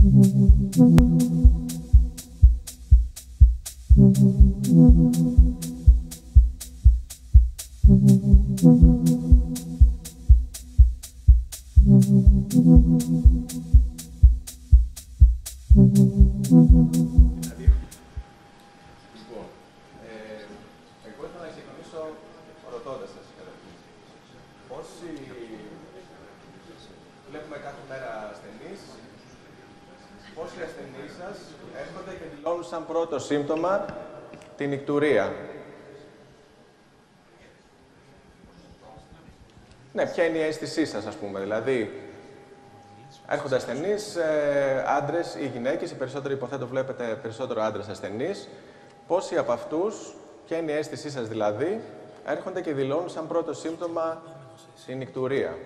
Λοιπόν, σύμπτωμα την νικτουρία. Ναι, ποια είναι η αίσθησή σας, ας πούμε. Δηλαδή, έρχονται ασθενείς, ε, άντρες ή γυναίκες, οι περισσότεροι υποθέτω βλέπετε περισσότερο άντρες ασθενείς. Πόσοι από αυτούς, ποια είναι η αίσθησή σας δηλαδή, έρχονται και δηλώνουν σαν πρώτο σύμπτωμα την νικτουρία.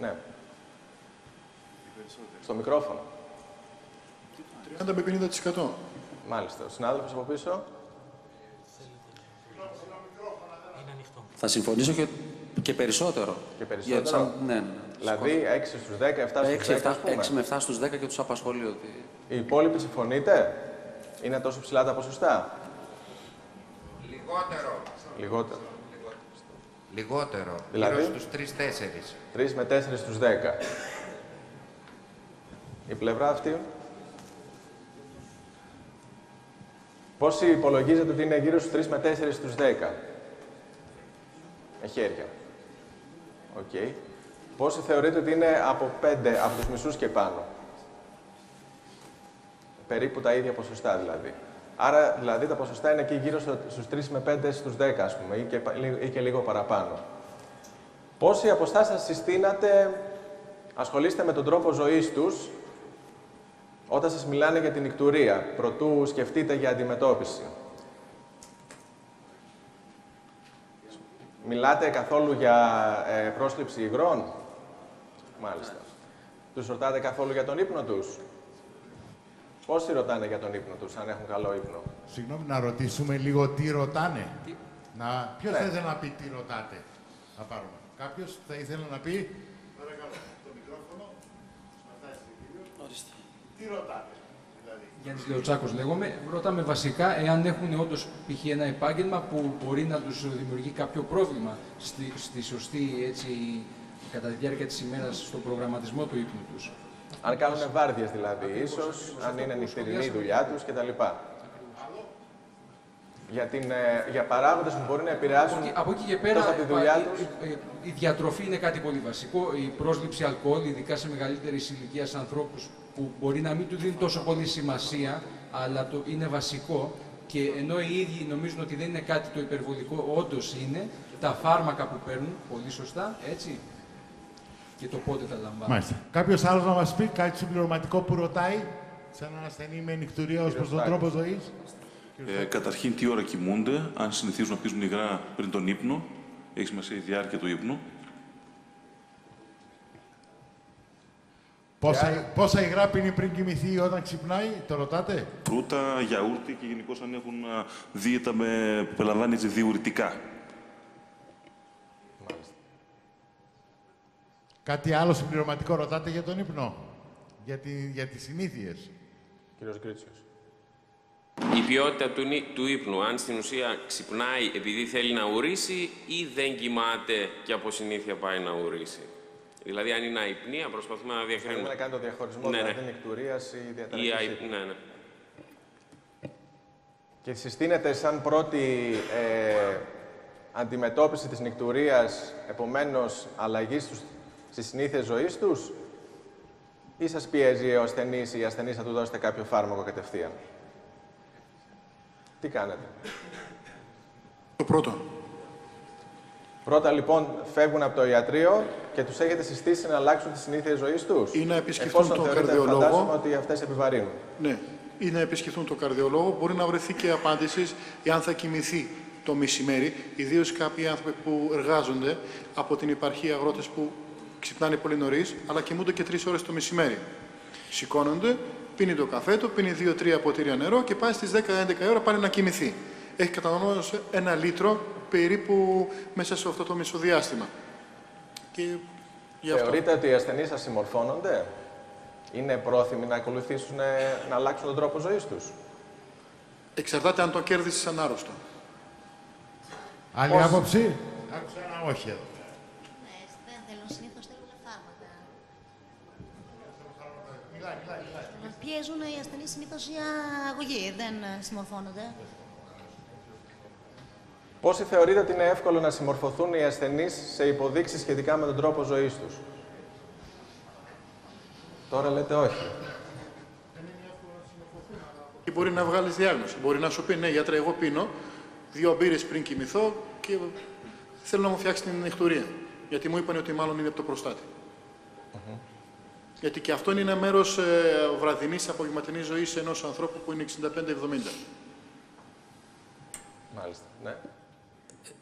Ναι. Στο μικρόφωνο. 30 με 50%. Μάλιστα. Ο συνάδελφος από πίσω. Θα συμφωνήσω και, και περισσότερο. Και περισσότερο. Για, σαν, ναι, ναι. Δηλαδή 6 στους 10, 7 στους 10, 6, 7, ας πούμε. 6 με 7 στους 10 και τους απασχολεί ότι... Οι υπόλοιποι συμφωνείτε; Είναι τόσο ψηλά τα ποσοστά; Λιγότερο. Λιγότερο. Λιγότερο. Δηλαδή; Γύρω στους 3-4. 3 με 4 στους 10. Η πλευρά αυτή; Πόσοι υπολογίζετε ότι είναι γύρω στους 3 με 4 στους 10. Με χέρια. Οκ. Πόσοι θεωρείτε ότι είναι από 5, από τους μισούς και πάνω; Περίπου τα ίδια ποσοστά δηλαδή. Άρα δηλαδή τα ποσοστά είναι εκεί γύρω στο- στους 3 με 5 στους 10 ας πούμε ή και, πα- ή και λίγο παραπάνω. Πόσοι από εσάς σας συστήνατε, ασχολείστε με τον τρόπο ζωής τους όταν σας μιλάνε για την νικτουρία, προτού σκεφτείτε για αντιμετώπιση. Μιλάτε καθόλου για ε, πρόσληψη υγρών; Μάλιστα. Τους ρωτάτε καθόλου για τον ύπνο τους; Πόσοι ρωτάνε για τον ύπνο τους, αν έχουν καλό ύπνο; Συγγνώμη, να ρωτήσουμε λίγο τι ρωτάνε. Να... Ποιος Ναι. θα ήθελε να πει τι ρωτάτε; Να πάρουμε. Κάποιος θα ήθελε να πει... Παρακαλώ, το μικρόφωνο. Τι ρωτάτε, δηλαδή; Γιάννης Λεωτσάκος λέγομαι. Ρωτάμε βασικά εάν έχουν όντως π.χ. ένα επάγγελμα που μπορεί να τους δημιουργεί κάποιο πρόβλημα στη, στη σωστή έτσι, κατά τη διάρκεια της ημέρας στον προγραμματισμό του ύπνου τους. Αν κάνουν βάρδιες δηλαδή, ίσως, αν είναι νυχτερινή η δουλειά τους κτλ. Για, την, ε, για παράγοντες που μπορεί να επηρεάσουν Από εκεί- Από εκεί και πέρα, τόσο τη δουλειά η- τους. η- η διατροφή είναι κάτι πολύ βασικό. Η πρόσληψη αλκοόλ, ειδικά σε μεγαλύτερης ηλικίας ανθρώπους που μπορεί να μην του δίνει τόσο πολύ σημασία, αλλά το είναι βασικό. Και ενώ οι ίδιοι νομίζουν ότι δεν είναι κάτι το υπερβολικό, όντως είναι τα φάρμακα που παίρνουν, πολύ σωστά, έτσι. Και το πότε τα λαμβάνουν. Μάλιστα. Κάποιος άλλος να μας πει κάτι συμπληρωματικό που ρωτάει σε έναν ασθενή με νυχτουρία ως προς τον Στάκης. τρόπο ζωής; Ε, καταρχήν, τι ώρα κοιμούνται, αν συνηθίζουν να πίζουν υγρά πριν τον ύπνο. Έχει σημασία η διάρκεια του ύπνου. Πόσα, πόσα υγρά πίνει πριν κοιμηθεί όταν ξυπνάει, το ρωτάτε; Φρούτα, γιαούρτι και γενικώ αν έχουν α, δίαιτα με, που περιλαμβάνει έτσι, διουρητικά. Κάτι άλλο συμπληρωματικό ρωτάτε για τον ύπνο; Για, τη, για τις συνήθειες. Κύριος Γκρίτσιος. Η ποιότητα του, νι- του ύπνου, αν στην ουσία ξυπνάει επειδή θέλει να ουρήσει ή δεν κοιμάται και από συνήθεια πάει να ουρήσει; Δηλαδή, αν είναι αϊπνία, προσπαθούμε να Θέλουμε διακρίνουμε. να κάνει το διαχωρισμό Ναι, δηλαδή ναι. νικτουρίας ή Ή διαταραχής αϊ... ύπνου. Ναι, ναι. Και συστήνεται σαν πρώτη ε, αντιμετώπιση της νικτουρίας, επομένως αλλαγής στους, στις συνήθειες ζωής τους, ή σας πιέζει ο ασθενής ή η ασθενής να του δώσετε κάποιο φάρμακο κατευθείαν; Τι κάνετε; Το πρώτο. Πρώτα λοιπόν φεύγουν από το ιατρείο και τους έχετε συστήσει να αλλάξουν τις συνήθειες ζωής τους. Ή να επισκεφτούν Εφόσον τον θεωρείτε, καρδιολόγο. φαντάζομαι ότι αυτές επιβαρύνουν. Ναι. Ή να επισκεφθούν τον καρδιολόγο. Μπορεί να βρεθεί και απάντησης εάν θα κοιμηθεί το μεσημέρι. Ιδίως κάποιοι άνθρωποι που εργάζονται από την υπαρχή αγρότες που ξυπνάνε πολύ νωρίς, αλλά κοιμούνται και τρεις ώρες το μεσημέρι. Σηκώνονται, πίνει το καφέ του, πίνει δύο-τρία ποτήρια νερό και πάει στις 10-11 ώρα πάλι να κοιμηθεί. Έχει καταναλώσει ένα λίτρο περίπου μέσα σε αυτό το μισοδιάστημα. Και γι' αυτό. Θεωρείτε ότι οι ασθενείς σας συμμορφώνονται, είναι πρόθυμοι να ακολουθήσουν, ε, να αλλάξουν τον τρόπο ζωής τους; Εξαρτάται αν το κέρδισες σαν άρρωστο. Άλλη Πώς- άποψη; Άκουσα ένα όχι εδώ. Ναι, δεν θέλουν, συνήθως θέλουν φάρμακα. Πιέζουν οι ασθενείς συνήθως για αγωγή, δεν ε, συμμορφώνονται. Πόσοι θεωρείτε ότι είναι εύκολο να συμμορφωθούν οι ασθενείς σε υποδείξεις σχετικά με τον τρόπο ζωής τους; Τώρα λέτε όχι. Ή μπορεί να βγάλεις διάγνωση. Μπορεί να σου πει: Ναι, γιατρέ, εγώ πίνω δύο μπύρες πριν κοιμηθώ και θέλω να μου φτιάξει την νυχτουρία. Γιατί μου είπαν ότι μάλλον είναι από το προστάτη. Γιατί και αυτό είναι ένα μέρος ε, βραδινής απογευματινής ζωής ενός ανθρώπου που είναι 65-70. Μάλιστα. Ναι.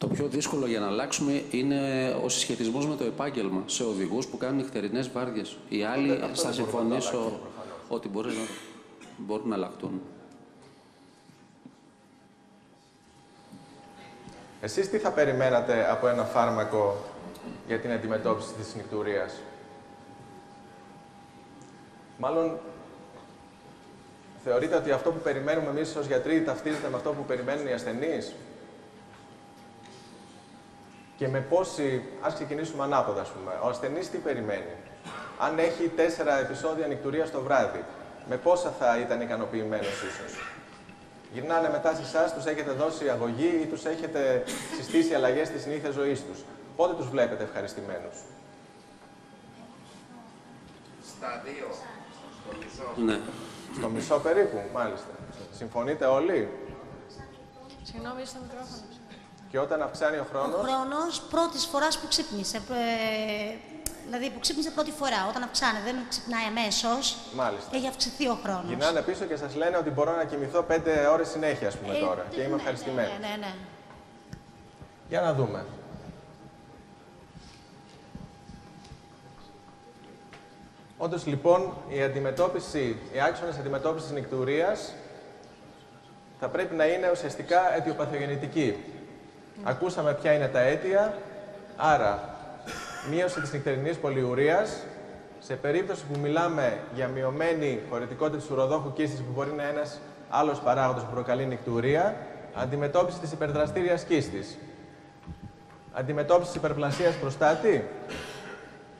Το πιο δύσκολο για να αλλάξουμε είναι ο συσχετισμός με το επάγγελμα σε οδηγούς που κάνουν νυχτερινές βάρδιες. Οι άλλοι αυτό θα δεν μπορούμε να το συμφωνήσω αλλάξουμε, προφανώς. ότι μπορείς να, μπορούν να αλλάχτούν. Εσείς τι θα περιμένατε από ένα φάρμακο για την αντιμετώπιση της νυχτουρίας; Μάλλον, θεωρείτε ότι αυτό που περιμένουμε εμείς ως γιατροί ταυτίζεται με αυτό που περιμένουν οι ασθενείς; Και με πόση, ας ξεκινήσουμε ανάποδα, ας πούμε. Ο ασθενής τι περιμένει; Αν έχει τέσσερα επεισόδια νυχτουρίας το βράδυ, με πόσα θα ήταν ικανοποιημένος ίσως; Γυρνάνε μετά σε εσάς, τους έχετε δώσει αγωγή ή τους έχετε συστήσει αλλαγές στη συνήθεια ζωής τους; Πότε τους βλέπετε ευχαριστημένους; Στα δύο. Στο μισό. Ναι. Στο μισό περίπου, μάλιστα. Συμφωνείτε όλοι; Συγγνώμη, στο μικρόφωνο. Και όταν αυξάνει ο Ο χρόνος. χρόνος πρώτης φοράς που ξύπνησε. ε, δηλαδή που ξύπνησε πρώτη φορά. Όταν αυξάνεται, δεν ξυπνάει αμέσως. Μάλιστα. Έχει αυξηθεί ο χρόνος. Γυρνάνε πίσω και σας λένε ότι μπορώ να κοιμηθώ πέντε ώρες συνέχεια, ας πούμε Ε, τώρα. Και ναι, είμαι ναι, ευχαριστημένος. Ναι, ναι, ναι. Για να δούμε. Όντως λοιπόν η αντιμετώπιση, οι άξονες αντιμετώπισης της νικτουρίας θα πρέπει να είναι ουσιαστικά αιτιοπαθογεννητικοί. Ακούσαμε ποια είναι τα αίτια, άρα μείωση της νυχτερινής πολυουρίας, σε περίπτωση που μιλάμε για μειωμένη χωρητικότητα της ουροδόχου κίστης που μπορεί να είναι ένας άλλος παράγοντας που προκαλεί νικτουρία, αντιμετώπιση της υπερδραστήριας κίστης, αντιμετώπιση της υπερπλασίας προστάτη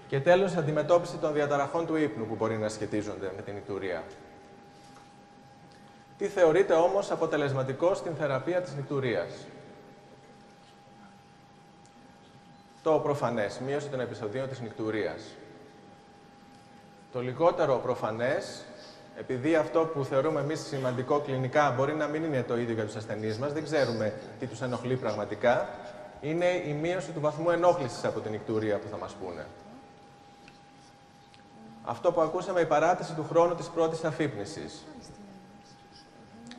και τέλος αντιμετώπιση των διαταραχών του ύπνου που μπορεί να σχετίζονται με την νικτουρία. Τι θεωρείται όμως αποτελεσματικό στην θεραπεία της νικτουρίας. Το προφανές, μείωση των επεισοδίων της νικτουρίας. Το λιγότερο προφανές, επειδή αυτό που θεωρούμε εμείς σημαντικό κλινικά μπορεί να μην είναι το ίδιο για τους ασθενείς μας, δεν ξέρουμε τι τους ενοχλεί πραγματικά, είναι η μείωση του βαθμού ενόχλησης από την νικτουρία που θα μας πούνε. Αυτό που ακούσαμε, η παράτηση του χρόνου της πρώτης αφύπνισης.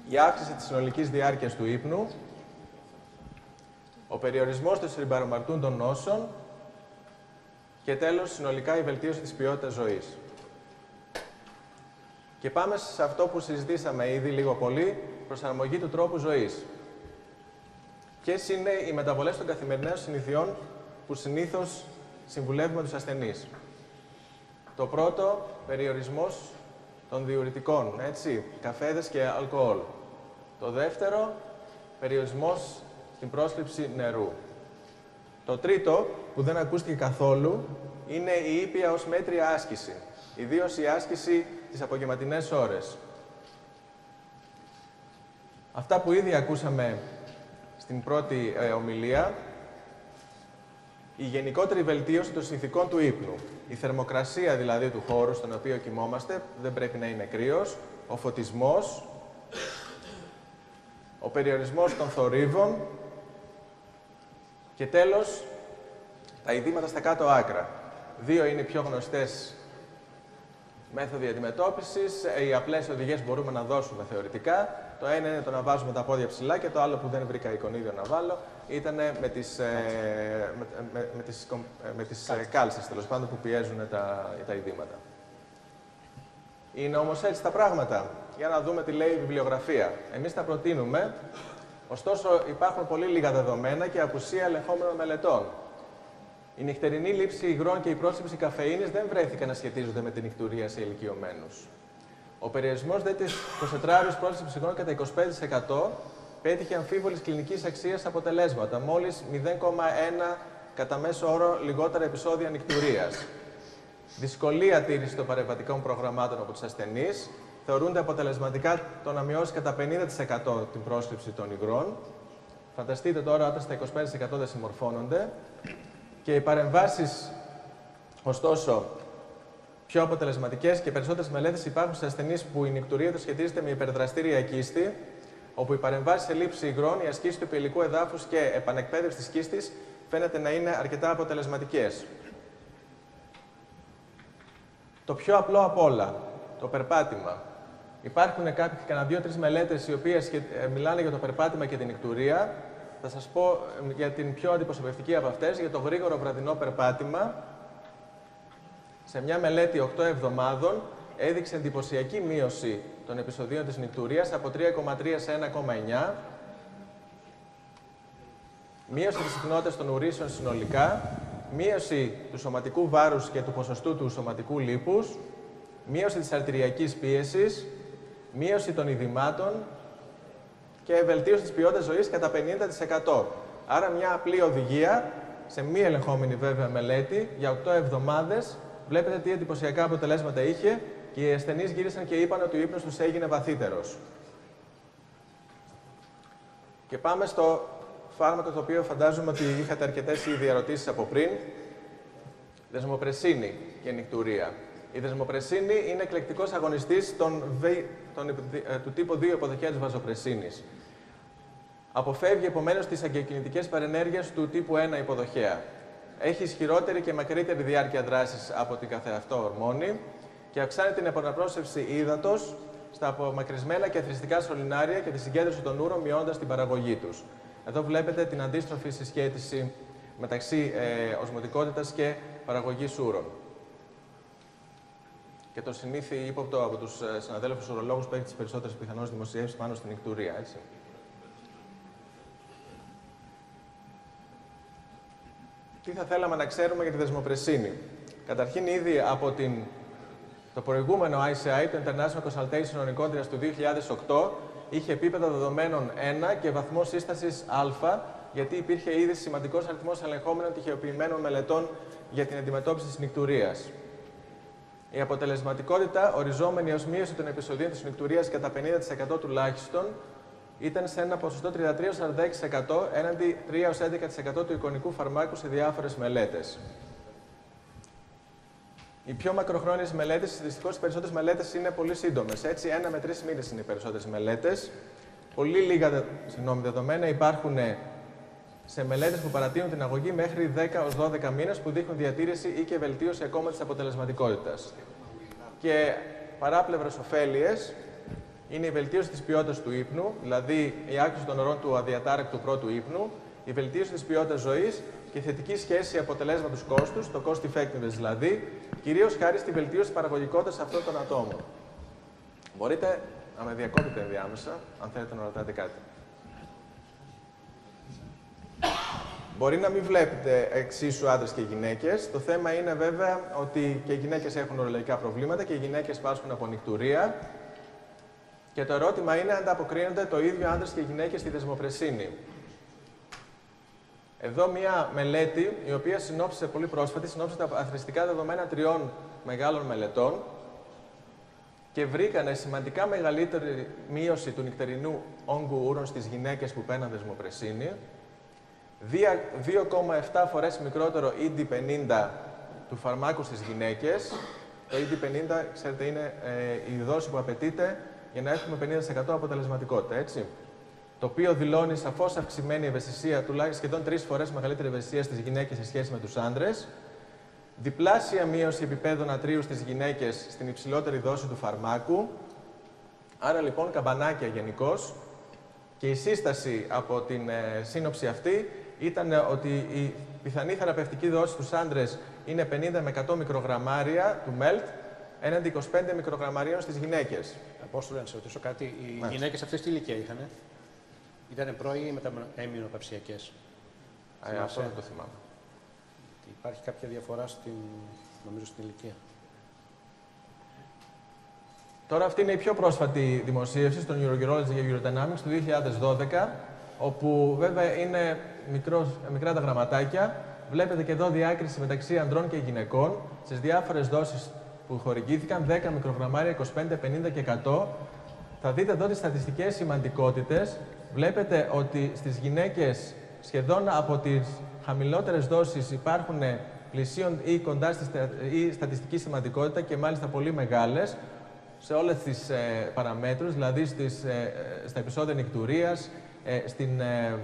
Η αύξηση της συνολικής διάρκειας του ύπνου, ο περιορισμός των συμπαρομαρτούντων νόσων και τέλος, συνολικά, η βελτίωση της ποιότητας ζωής. Και πάμε σε αυτό που συζητήσαμε ήδη λίγο πολύ, προσαρμογή του τρόπου ζωής. Ποιες είναι οι μεταβολές των καθημερινών συνηθιών που συνήθως συμβουλεύουμε τους ασθενείς; Το πρώτο, περιορισμός των διουρητικών, έτσι, καφέδες και αλκοόλ. Το δεύτερο, περιορισμός στην πρόσληψη νερού. Το τρίτο, που δεν ακούστηκε καθόλου, είναι η ήπια ως μέτρια άσκηση. Ιδίως η άσκηση τις απογευματινές ώρες. Αυτά που ήδη ακούσαμε στην πρώτη ε, ομιλία, η γενικότερη βελτίωση των συνθηκών του ύπνου. Η θερμοκρασία δηλαδή του χώρου στον οποίο κοιμόμαστε δεν πρέπει να είναι κρύος, ο φωτισμός, ο περιορισμός των θορύβων και τέλος τα ειδήματα στα κάτω άκρα. Δύο είναι οι πιο γνωστές μέθοδοι αντιμετώπισης. Οι απλές οδηγίες μπορούμε να δώσουμε θεωρητικά. Το ένα είναι το να βάζουμε τα πόδια ψηλά και το άλλο που δεν βρήκα εικονίδιο να βάλω ήταν με τις, ε, με, με, με τις, κομ- ε, με τις ε, κάλσες, τέλος πάντων, που πιέζουν τα, τα ειδήματα. Είναι όμως έτσι τα πράγματα. Για να δούμε τι λέει η βιβλιογραφία. Εμείς θα προτείνουμε Ωστόσο, υπάρχουν πολύ λίγα δεδομένα και απουσία ελεγχόμενων μελετών. Η νυχτερινή λήψη υγρών και η πρόσληψη καφεΐνης δεν βρέθηκαν να σχετίζονται με την νυχτουρία σε ηλικιωμένους. Ο περιορισμός δε της 24ωρη πρόσληψης υγρών κατά 25% πέτυχε αμφίβολης κλινικής αξίας αποτελέσματα, μόλις 0,1 κατά μέσο όρο λιγότερα επεισόδια νυχτουρίας. Δυσκολία τήρηση των παρεμβατικών προγραμμάτων από τους ασθενείς. Θεωρούνται αποτελεσματικά το να μειώσει κατά 50% την πρόσληψη των υγρών. Φανταστείτε τώρα όταν στα 25% δεν συμμορφώνονται. Και οι παρεμβάσεις, ωστόσο, πιο αποτελεσματικές και περισσότερες μελέτες υπάρχουν σε ασθενείς που η νυκτουρία του σχετίζεται με υπερδραστήρια κίστη, όπου οι παρεμβάσει σε λήψη υγρών, η ασκήση του πηλικού εδάφους και επανεκπαίδευση της κίστης φαίνεται να είναι αρκετά αποτελεσματικές. Το πιο απλό απ' όλα, το περπάτημα. Υπάρχουν κάποιοι, κανένα δύο-τρει μελέτες οι οποίες μιλάνε για το περπάτημα και την νυκτουρία. Θα σας πω για την πιο αντιπροσωπευτική από αυτές, για το γρήγορο βραδινό περπάτημα. Σε μια μελέτη 8 εβδομάδων έδειξε εντυπωσιακή μείωση των επεισοδίων της νυκτουρίας από 3,3 σε 1,9. Μείωση της συχνότητας των ουρήσεων συνολικά, μείωση του σωματικού βάρους και του ποσοστού του σωματικού λίπους, μείωση της αρτηριακής πίεσης, μείωση των ειδημάτων και βελτίωση της ποιότητας ζωής κατά 50%. Άρα μια απλή οδηγία, σε μη ελεγχόμενη βέβαια μελέτη, για 8 εβδομάδες, βλέπετε τι εντυπωσιακά αποτελέσματα είχε και οι ασθενείς γύρισαν και είπαν ότι ο ύπνος τους έγινε βαθύτερος. Και πάμε στο φάρμακο το οποίο φαντάζομαι ότι είχατε αρκετές ήδη ερωτήσεις από πριν. Δεσμοπρεσίνη και νυκτουρία. Η δεσμοπρεσίνη είναι εκλεκτικός αγωνιστής του τύπου 2 υποδοχέα της βαζοπρεσίνης. Αποφεύγει επομένως τις αγκαικινητικέ παρενέργειες του τύπου 1 υποδοχέα. Έχει ισχυρότερη και μακρύτερη διάρκεια δράσης από την καθεαυτό ορμόνη και αυξάνει την επαναπρόσευση ύδατος στα απομακρυσμένα και αθρηστικά σωληνάρια και τη συγκέντρωση των ούρων, μειώνοντα την παραγωγή τους. Εδώ βλέπετε την αντίστροφη συσχέτιση μεταξύ ε, οσμοτικότητας και παραγωγής ούρων. Και το συνήθι ύποπτο από τους ε, συναδέλφους ορολόγους που έχει τις περισσότερες πιθανότητες δημοσιεύσεις πάνω στην νικτουρία, έτσι. Τι θα θέλαμε να ξέρουμε για τη δεσμοπρεσίνη; Καταρχήν, ήδη από την, το προηγούμενο ICI, το International Consultation on Incontinence του 2008, είχε επίπεδα δεδομένων 1 και βαθμό σύστασης Α, γιατί υπήρχε ήδη σημαντικός αριθμός ελεγχόμενων τυχεοποιημένων μελετών για την αντιμετώπιση της νυκτουρία. Η αποτελεσματικότητα, οριζόμενη ως μείωση των επεισοδίων της νυκτουρίας κατά 50% τουλάχιστον, ήταν σε ένα ποσοστό 33-46% έναντι 3-11% του εικονικού φαρμάκου σε διάφορες μελέτες. Οι πιο μακροχρόνιες μελέτες, δυστυχώς οι περισσότερες μελέτες είναι πολύ σύντομες. Έτσι, ένα με τρεις μήνες είναι οι περισσότερες μελέτες. Πολύ λίγα συγγνώμη, δεδομένα υπάρχουν σε μελέτες που παρατείνουν την αγωγή μέχρι 10 ως 12 μήνες που δείχνουν διατήρηση ή και βελτίωση ακόμα της αποτελεσματικότητας. Και παράπλευρες ωφέλειες είναι η βελτίωση της ποιότητας του ύπνου, δηλαδή η άκρηση των ωρών του αδιατάρακτου πρώτου ύπνου, η βελτίωση της ποιότητας ζωής και η θετική σχέση αποτελέσματος κόστους, το cost effectiveness δηλαδή, κυρίως χάρη στη βελτίωση της παραγωγικότητας αυτών των ατόμων. Μπορείτε να με διακόπτετε ενδιάμεσα, αν θέλετε να ρωτάτε κάτι. Μπορεί να μην βλέπετε εξίσου άντρες και γυναίκες. Το θέμα είναι βέβαια ότι και οι γυναίκες έχουν ορολογικά προβλήματα και οι γυναίκες πάσχουν από νυχτουρία. Και το ερώτημα είναι αν ανταποκρίνονται το ίδιο άντρες και γυναίκες στη δεσμοπρεσίνη. Εδώ μία μελέτη, η οποία συνόψισε πολύ πρόσφατη, συνόψισε τα αθρηστικά δεδομένα τριών μεγάλων μελετών και βρήκανε σημαντικά μεγαλύτερη μείωση του νυχτερινού όγκου ούρων στις γυναίκες που πέναν δεσμοπρεσίνη, 2,7 φορές μικρότερο ED50 του φαρμάκου στις γυναίκες. Το ED50, ξέρετε, είναι ε, η δόση που απαιτείται για να έχουμε 50% αποτελεσματικότητα, έτσι το οποίο δηλώνει σαφώς αυξημένη ευαισθησία, τουλάχιστον σχεδόν τρεις φορές μεγαλύτερη ευαισθησία στις γυναίκες σε σχέση με τους άντρες, διπλάσια μείωση επίπεδων νατρίου στις γυναίκες στην υψηλότερη δόση του φαρμάκου. Άρα λοιπόν καμπανάκια γενικώς. Και η σύσταση από την ε, σύνοψη αυτή ήταν ότι η πιθανή θεραπευτική δόση στους άντρες είναι 50 με 100 μικρογραμμάρια του MELT, έναντι 25 μικρογραμμαρίων στις γυναίκες. Απόστολε, να σε ρωτήσω κάτι. Οι γυναίκες αυτές τι ηλικία είχαν. Ήταν πρωί ή μετά έμεινοπαυσιακές. Ε, αυτό δεν το θυμάμαι. Υπάρχει κάποια διαφορά στην, νομίζω, στην ηλικία; Τώρα αυτή είναι η πιο πρόσφατη δημοσίευση στο Neurourology για Eurodynamics του 2012, όπου βέβαια είναι μικρός, μικρά τα γραμματάκια. Βλέπετε και εδώ διάκριση μεταξύ ανδρών και γυναικών στις διάφορες δόσεις που χορηγήθηκαν, 10 μικρογραμμάρια, 25, 50 και 100. Θα δείτε εδώ τις στατιστικές σημαντικότητες. Βλέπετε ότι στις γυναίκες σχεδόν από τις χαμηλότερες δόσεις υπάρχουν πλησίων ή κοντά στη ή στατιστική σημαντικότητα και μάλιστα πολύ μεγάλες σε όλες τις ε, παραμέτρους, δηλαδή στις, ε, στα επεισόδια νικτουρίας, ε, στην, ε,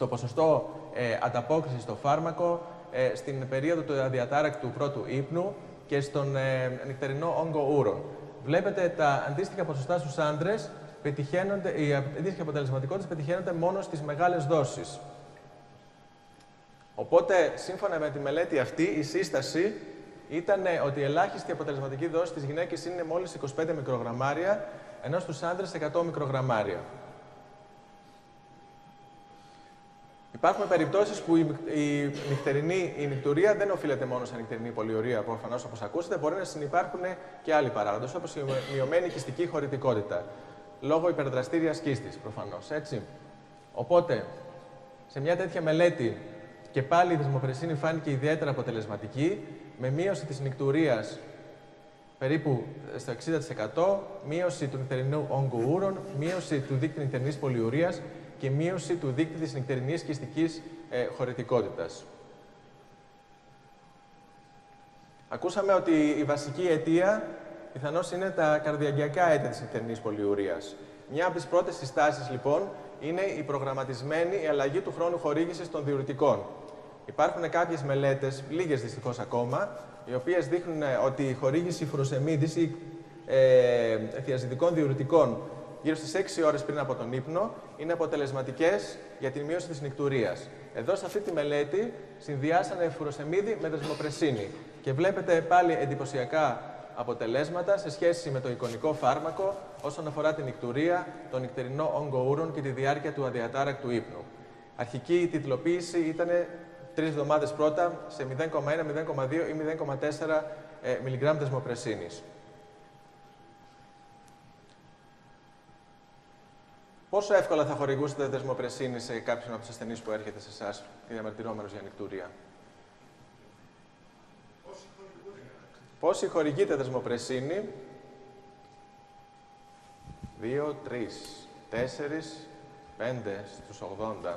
στο ποσοστό ε, ανταπόκρισης στο φάρμακο, ε, στην περίοδο του αδιατάρακτου πρώτου ύπνου και στον ε, νυχτερινό όγκο ούρων. Βλέπετε τα αντίστοιχα ποσοστά στους άντρες, πετυχαίνονται, οι αντίστοιχοι αποτελεσματικότητες πετυχαίνονται μόνο στις μεγάλες δόσεις. Οπότε, σύμφωνα με τη μελέτη αυτή, η σύσταση ήταν ότι η ελάχιστη αποτελεσματική δόση στις γυναίκες είναι μόλις 25 μικρογραμμάρια, ενώ στους άντρες 100 μικρογραμμάρια. Υπάρχουν περιπτώσεις που η, η νυχτερινή η νυχτουρία δεν οφείλεται μόνο σε νυχτερινή πολιορία, προφανώς όπως ακούσατε, μπορεί να συνεπάρχουν και άλλοι παράγοντες, όπως η μειωμένη κυστική χωρητικότητα. Λόγω υπερδραστήριας κίστης, προφανώς. Έτσι. Οπότε, σε μια τέτοια μελέτη και πάλι η δεσμοπρεσίνη φάνηκε ιδιαίτερα αποτελεσματική, με μείωση της νυχτουρίας περίπου στο 60%, μείωση του νυχτερινού όγκου ούρων, μείωση του δείκτη νυχτερινής πολιορίας και μείωση του δείκτη της νυχτερινής κυστικής ε, χωρητικότητας. Ακούσαμε ότι η βασική αιτία πιθανώς είναι τα καρδιαγκιακά αίτια της νυχτερινής πολιουρίας. Μια από τις πρώτες συστάσεις, λοιπόν, είναι η προγραμματισμένη η αλλαγή του χρόνου χορήγησης των διουρητικών. Υπάρχουν κάποιες μελέτες, λίγες δυστυχώς ακόμα, οι οποίες δείχνουν ότι η χορήγηση φροσεμίδης ή ε, θειαζητικών διουρητικών γύρω στις 6 ώρες πριν από τον ύπνο είναι αποτελεσματικές για τη μείωση της νυχτουρία. Εδώ, σε αυτή τη μελέτη, συνδυάσανε φουροσεμίδι με δεσμοπρεσίνη. Και βλέπετε πάλι εντυπωσιακά αποτελέσματα σε σχέση με το εικονικό φάρμακο όσον αφορά την νυχτουρία, τον νυχτερινό όγκο ούρων και τη διάρκεια του αδιατάρακτου ύπνου. Αρχική τιτλοποίηση ήταν τρεις εβδομάδες πρώτα σε 0,1, 0,2 ή 0,4 μιλιγκράμμ δεσμοπρεσίνης. Πόσο εύκολα θα χορηγούσετε δεσμοπρεσίνη σε κάποιον από τους ασθενείς που έρχεται σε εσάς και διαμαρτυρόμενο για νικτούρια. Πόσοι χορηγείτε δεσμοπρεσίνη; Δύο, τρεις, τέσσερις, πέντε στους 80.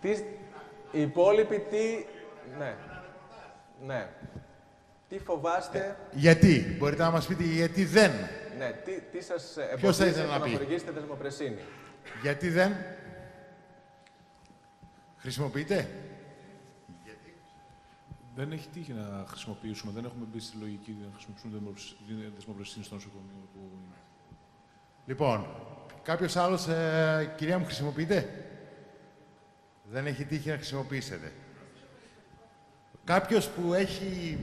Τι, οι υπόλοιποι τι... Ναι. Ναι. Τι φοβάστε... Ε, γιατί; Μπορείτε να μας πείτε γιατί δεν. Ναι, τι, τι σας Ποιος θα εμποδίζει ήθελε να, να πει; χορηγήσετε δεσμοπρεσίνη. Γιατί δεν; Χρησιμοποιείτε; Δεν έχει τύχει να χρησιμοποιήσουμε, δεν έχουμε μπει στη λογική να χρησιμοποιήσουμε δεσμοπρεσίνη στο νοσοκομείο που είναι. Λοιπόν, κάποιος άλλος, ε, κυρία μου, χρησιμοποιείτε; Δεν έχει τύχει να χρησιμοποιήσετε. Κάποιος που έχει...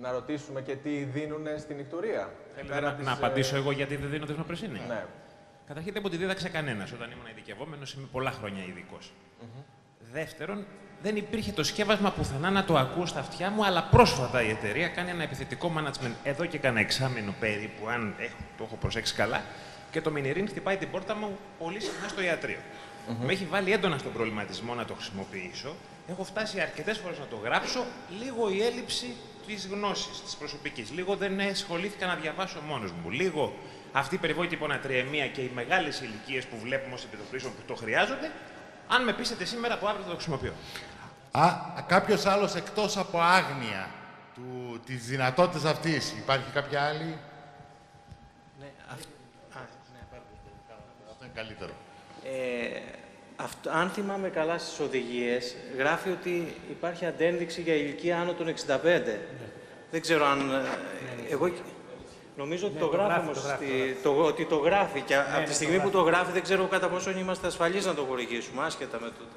Να ρωτήσουμε και τι δίνουν στην νικτουρία. Θέλετε Πέρα να, της, να ε, απαντήσω εγώ γιατί δεν δίνω δεσμοπρεσίνη. Ναι. Καταρχήν δεν μου τη δίδαξε κανένας όταν ήμουν ειδικευόμενος, είμαι πολλά χρόνια ειδικός. Δεύτερον, δεν υπήρχε το σκεύασμα πουθενά να το ακούω στα αυτιά μου, αλλά πρόσφατα η εταιρεία κάνει ένα επιθετικό management εδώ και κανένα εξάμεινο περίπου, αν έχω, το έχω προσέξει καλά, και το μινιρίν χτυπάει την πόρτα μου πολύ συχνά στο ιατρείο. Με έχει βάλει έντονα στον προβληματισμό να το χρησιμοποιήσω. Έχω φτάσει αρκετές φορές να το γράψω. Λίγο η έλλειψη τη γνώση της προσωπικής. Λίγο δεν ασχολήθηκα να διαβάσω μόνος μου. Λίγο αυτή η περιβόητη υπονατριεμία και οι μεγάλες ηλικίες που βλέπουμε ως επιδοκλήσεων που το χρειάζονται. Αν με πείσετε σήμερα από αύριο θα το χρησιμοποιώ. Α, κάποιος άλλος εκτός από άγνοια του, της δυνατότητας αυτής. Υπάρχει κάποια άλλη; Ναι, αυ... Α, ναι, πάρε το, Αυτό είναι καλύτερο. Ε, αυτό, αν θυμάμαι καλά στις οδηγίες, γράφει ότι υπάρχει αντένδειξη για ηλικία άνω των 65. Δεν ξέρω αν... ε, Εγώ νομίζω ότι Ναι, το το γράφει γράφει, όμως, το γράφει, στη- το το, ότι το γράφει και από ναι, τη το στιγμή γράφει. που το γράφει δεν ξέρω κατά πόσο είμαστε ασφαλείς να το χορηγήσουμε, άσχετα με τούτο.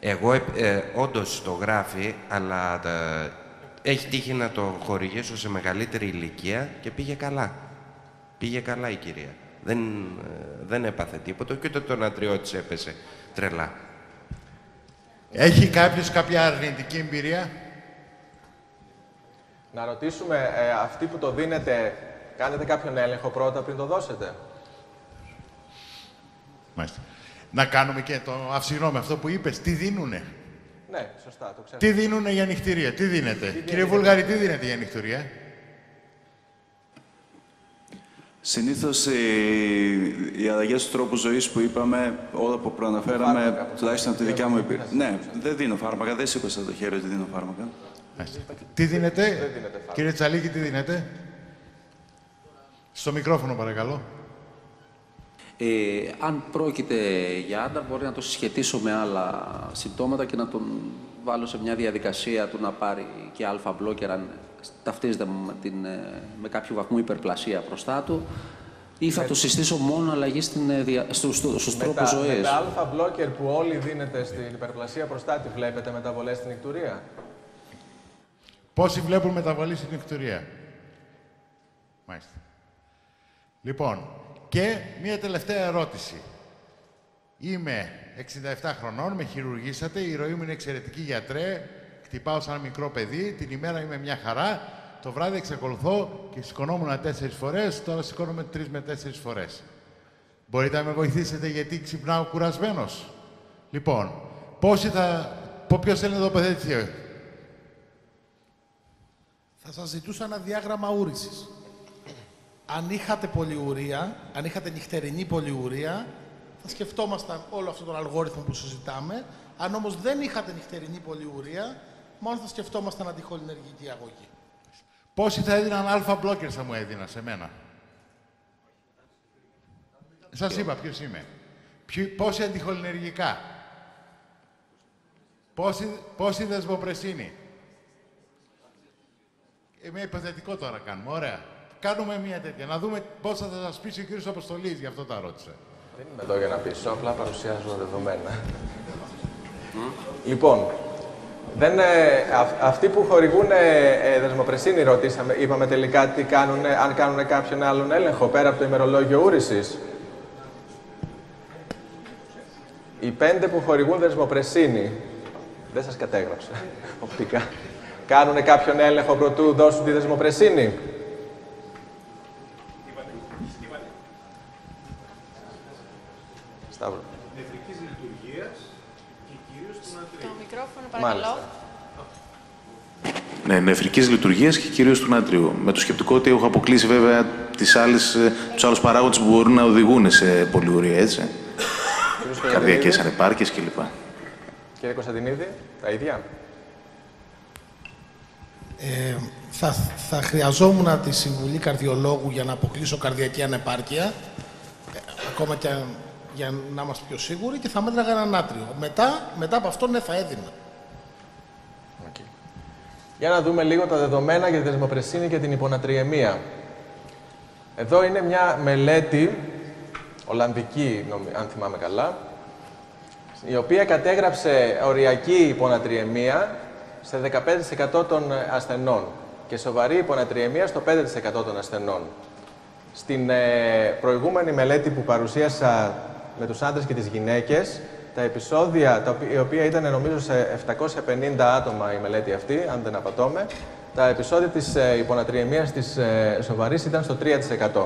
Εγώ ε, ε, όντως το γράφει, αλλά τα- έχει τύχει να το χορηγήσω σε μεγαλύτερη ηλικία και πήγε καλά. Πήγε καλά η κυρία. Δεν, ε, δεν έπαθε τίποτα και ούτε το νατριό της έπεσε τρελά. Έχει κάποιος κάποια αρνητική εμπειρία; Να ρωτήσουμε, ε, αυτοί που το δίνετε, κάνετε κάποιον έλεγχο πρώτα πριν το δώσετε; Μάλιστα. Να κάνουμε και το αυσινό με αυτό που είπες. Τι δίνουνε; Ναι, σωστά, το ξέρω. Τι δίνουνε για νυχτηρία; Τι δίνετε; δίνεται Κύριε Βουλγαρη, τι δίνετε για νυχτηρία; Συνήθως οι, οι αλλαγές του τρόπους ζωής που είπαμε, όλα που προαναφέραμε, τουλάχιστον από τη δικιά μου εμπειρία. Ναι, δεν δίνω φάρμακα, δεν σήκωσα το χέρι ότι δίνω φάρμακα. Τι δίνετε, κύριε Τσαλίκη, τι δίνετε; Στο μικρόφωνο, παρακαλώ. Ε, αν πρόκειται για άντρα, μπορεί να το συσχετίσω με άλλα συμπτώματα και να τον βάλω σε μια διαδικασία του να πάρει και αλφα μπλόκερ αν ταυτίζεται με, την, ε, με κάποιο βαθμό υπερπλασία προστάτου ή θα το συστήσω μόνο αλλαγή στην, ε, δια- στο, στο, στους Με τρόπους τα, με ζωής. τα αλφα μπλόκερ που όλοι δίνετε στην υπερπλασία προστάτη, βλέπετε μεταβολές στην νικτουρία. Πόσοι βλέπουν μεταβολή στην νυχτουρία. Μάλιστα. Λοιπόν, και μία τελευταία ερώτηση. Είμαι 67 χρονών, με χειρουργήσατε, η ροή μου είναι εξαιρετική γιατρέ, χτυπάω σαν μικρό παιδί, την ημέρα είμαι μια χαρά, το βράδυ εξακολουθώ και σηκωνόμουν τέσσερις φορές, τώρα σηκώνομαι τρεις με τέσσερις φορές. Μπορείτε να με βοηθήσετε γιατί ξυπνάω κουρασμένος; Λοιπόν, πόσοι θα... πο- Ποιος θέλει να τοποθετηθεί; Θα σας ζητούσα ένα διάγραμμα ούρησης. Αν είχατε πολυουρία, αν είχατε νυχτερινή πολυουρία, θα σκεφτόμασταν όλο αυτόν τον αλγόριθμο που συζητάμε. Αν όμως δεν είχατε νυχτερινή πολυουρία, μόνο θα σκεφτόμασταν αντιχολινεργική αγωγή. Πόσοι θα έδιναν αλφα μπλόκερ θα μου έδιναν σε μένα; Σας είπα ποιος είμαι. Ποιοι, πόσοι αντιχολινεργικά. Πόσοι, πόσοι δεσμοπρεσίνη. Είμαι υποθετικό τώρα κάνουμε. Ωραία. Κάνουμε μία τέτοια. Να δούμε πόσα θα σας πείσει ο κύριος Αποστολής, γι' αυτό τα ρώτησε. Δεν είμαι εδώ για να πείσω, απλά παρουσιάζω δεδομένα. Λοιπόν, δεν, ε, αυ- αυτοί που χορηγούν ε, ε, δεσμοπρεσίνη, ρωτήσαμε, είπαμε τελικά τι κάνουν, αν κάνουν κάποιον άλλον έλεγχο πέρα από το ημερολόγιο ούρησης. Οι πέντε που χορηγούν δεσμοπρεσίνη, δεν σας κατέγραψα οπτικά, κάνουν κάποιον έλεγχο προτού δώσουν τη δεσμοπρεσίνη; Σταύρο. Νεφρικής λειτουργίας και κυρίως του Το μικρόφωνο, Μάλιστα. παρακαλώ. Ναι, νεφρική λειτουργίας και κυρίως του νατρίου. Με το σκεπτικό ότι έχω αποκλείσει βέβαια τις άλλες, ε, τους άλλους παράγοντες που μπορούν να οδηγούν σε πολυουρία, έτσι. Καρδιακές ανεπάρκειες κλπ. Κύριε Κωνσταντινίδη, τα ίδια. Ε, θα, θα χρειαζόμουν τη συμβουλή καρδιολόγου για να αποκλείσω καρδιακή ανεπάρκεια, ε, ακόμα και αν- για να είμαστε πιο σίγουροι, και θα μέτραγα ένα νάτριο. Μετά, μετά από αυτό, ναι, θα έδινα. Για να δούμε λίγο τα δεδομένα για τη δεσμοπρεσίνη και την υπονατριεμία. Εδώ είναι μια μελέτη, Ολλανδική, νομι- αν θυμάμαι καλά, η οποία κατέγραψε οριακή υπονατριεμία σε 15% των ασθενών και σοβαρή υπονατριεμία στο 5% των ασθενών. Στην ε, προηγούμενη μελέτη που παρουσίασα με τους άντρες και τις γυναίκες, τα επεισόδια, τα οποία, η οποία ήταν νομίζω σε 750 άτομα η μελέτη αυτή, αν δεν απατώμε, τα επεισόδια της ε, υπονατριεμίας της ε, σοβαρής ήταν στο 3%,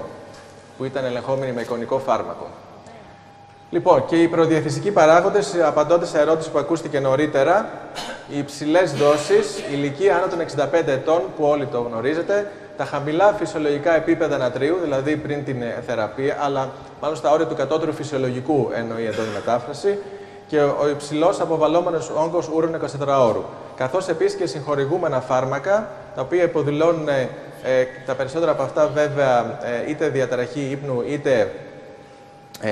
που ήταν ελεγχόμενοι με εικονικό φάρμακο. Λοιπόν, και οι προδιαθυστικοί παράγοντες, απαντώντα σε ερώτηση που ακούστηκε νωρίτερα, οι υψηλές δόσεις, ηλικία άνω των 65 ετών, που όλοι το γνωρίζετε, τα χαμηλά φυσιολογικά επίπεδα νατρίου, δηλαδή πριν την ε, θεραπεία, αλλά μάλλον στα όρια του κατώτερου φυσιολογικού εννοεί εδώ η μετάφραση, και ο ο υψηλός αποβαλλόμενος όγκος ούρων 24 ώρου. Καθώς επίσης και συγχορηγούμενα φάρμακα, τα οποία υποδηλώνουν ε, ε, τα περισσότερα από αυτά βέβαια ε, είτε διαταραχή ύπνου είτε ε,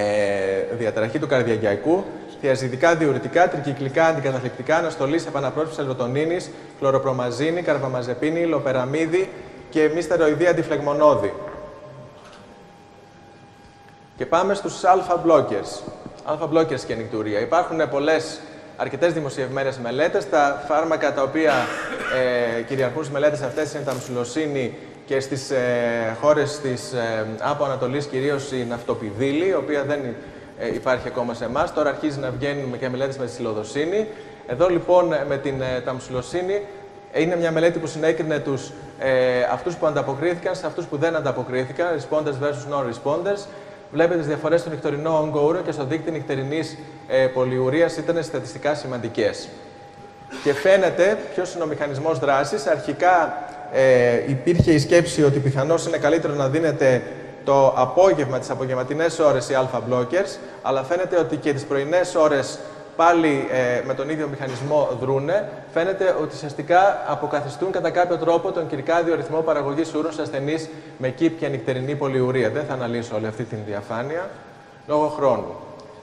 διαταραχή του καρδιαγιακού, θειαζιδικά διουρητικά, τρικυκλικά αντικαταθλιπτικά, αναστολής επαναπρόσφυση σελρωτονίνη, χλωροπρομαζίνη, καρβαμαζεπίνη, λοπεραμίδη και μη στεροειδή αντιφλεγμονώδη. Και πάμε στους alpha blockers. Alpha blockers και νικτουρία. Υπάρχουν πολλές, αρκετές δημοσιευμένες μελέτες. Τα φάρμακα τα οποία ε, κυριαρχούν στις μελέτες αυτές είναι τα μσουλοσίνη και στις ε, χώρες της ε, Άπο Ανατολής, κυρίως η ναυτοπηδήλη, η οποία δεν ε, υπάρχει ακόμα σε εμάς. Τώρα αρχίζει να βγαίνουν και μελέτες με τη ψηλοδοσύνη. Εδώ λοιπόν με την ε, ταμψιλοσύνη είναι μια μελέτη που συνέκρινε τους, ε, αυτούς που ανταποκρίθηκαν σε αυτούς που δεν ανταποκρίθηκαν, responders versus non-responders. Βλέπετε τις διαφορές στο νυχτερινό όγκο και στο δίκτυο νυχτερινής ε, πολυουρίας ήταν στατιστικά σημαντικές. Και φαίνεται ποιος είναι ο μηχανισμός δράσης. Αρχικά ε, υπήρχε η σκέψη ότι πιθανώς είναι καλύτερο να δίνεται το απόγευμα, τις απογευματινές ώρες οι alpha blockers, αλλά φαίνεται ότι και τις πρωινές ώρες πάλι ε, με τον ίδιο μηχανισμό δρούνε, φαίνεται ότι ουσιαστικά αποκαθιστούν κατά κάποιο τρόπο τον κυρκάδιο ρυθμό παραγωγής ούρων σε ασθενείς με κύπια νυχτερινή πολυουρία. Δεν θα αναλύσω όλη αυτή την διαφάνεια λόγω χρόνου.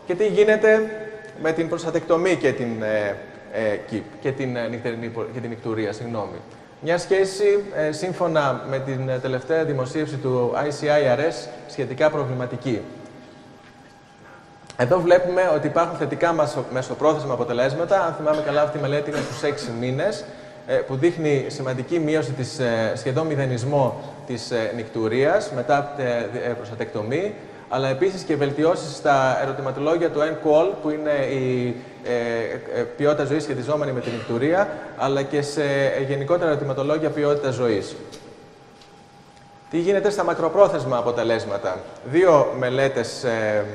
Και τι γίνεται με την προστατεκτομή και την ε, ε, ΚΙΠ και την, ε, νυχτερινή, και την νυχτουρία, συγγνώμη. Μια σχέση, ε, σύμφωνα με την ε, τελευταία δημοσίευση του ICIRS, σχετικά προβληματική. Εδώ βλέπουμε ότι υπάρχουν θετικά μεσοπρόθεσμα αποτελέσματα. Αν θυμάμαι καλά, αυτή η μελέτη είναι στους 6 μήνες, ε, που δείχνει σημαντική μείωση της σχεδόν μηδενισμό της νικτουρίας μετά την προστατεκτομή, αλλά επίσης και βελτιώσεις στα ερωτηματολόγια του NCOL, που είναι η ε, ποιότητα ζωής σχετιζόμενη με την νικτουρία, αλλά και σε γενικότερα ερωτηματολόγια ποιότητα ζωής. Τι γίνεται στα μακροπρόθεσμα αποτελέσματα; Δύο μελέτες ε,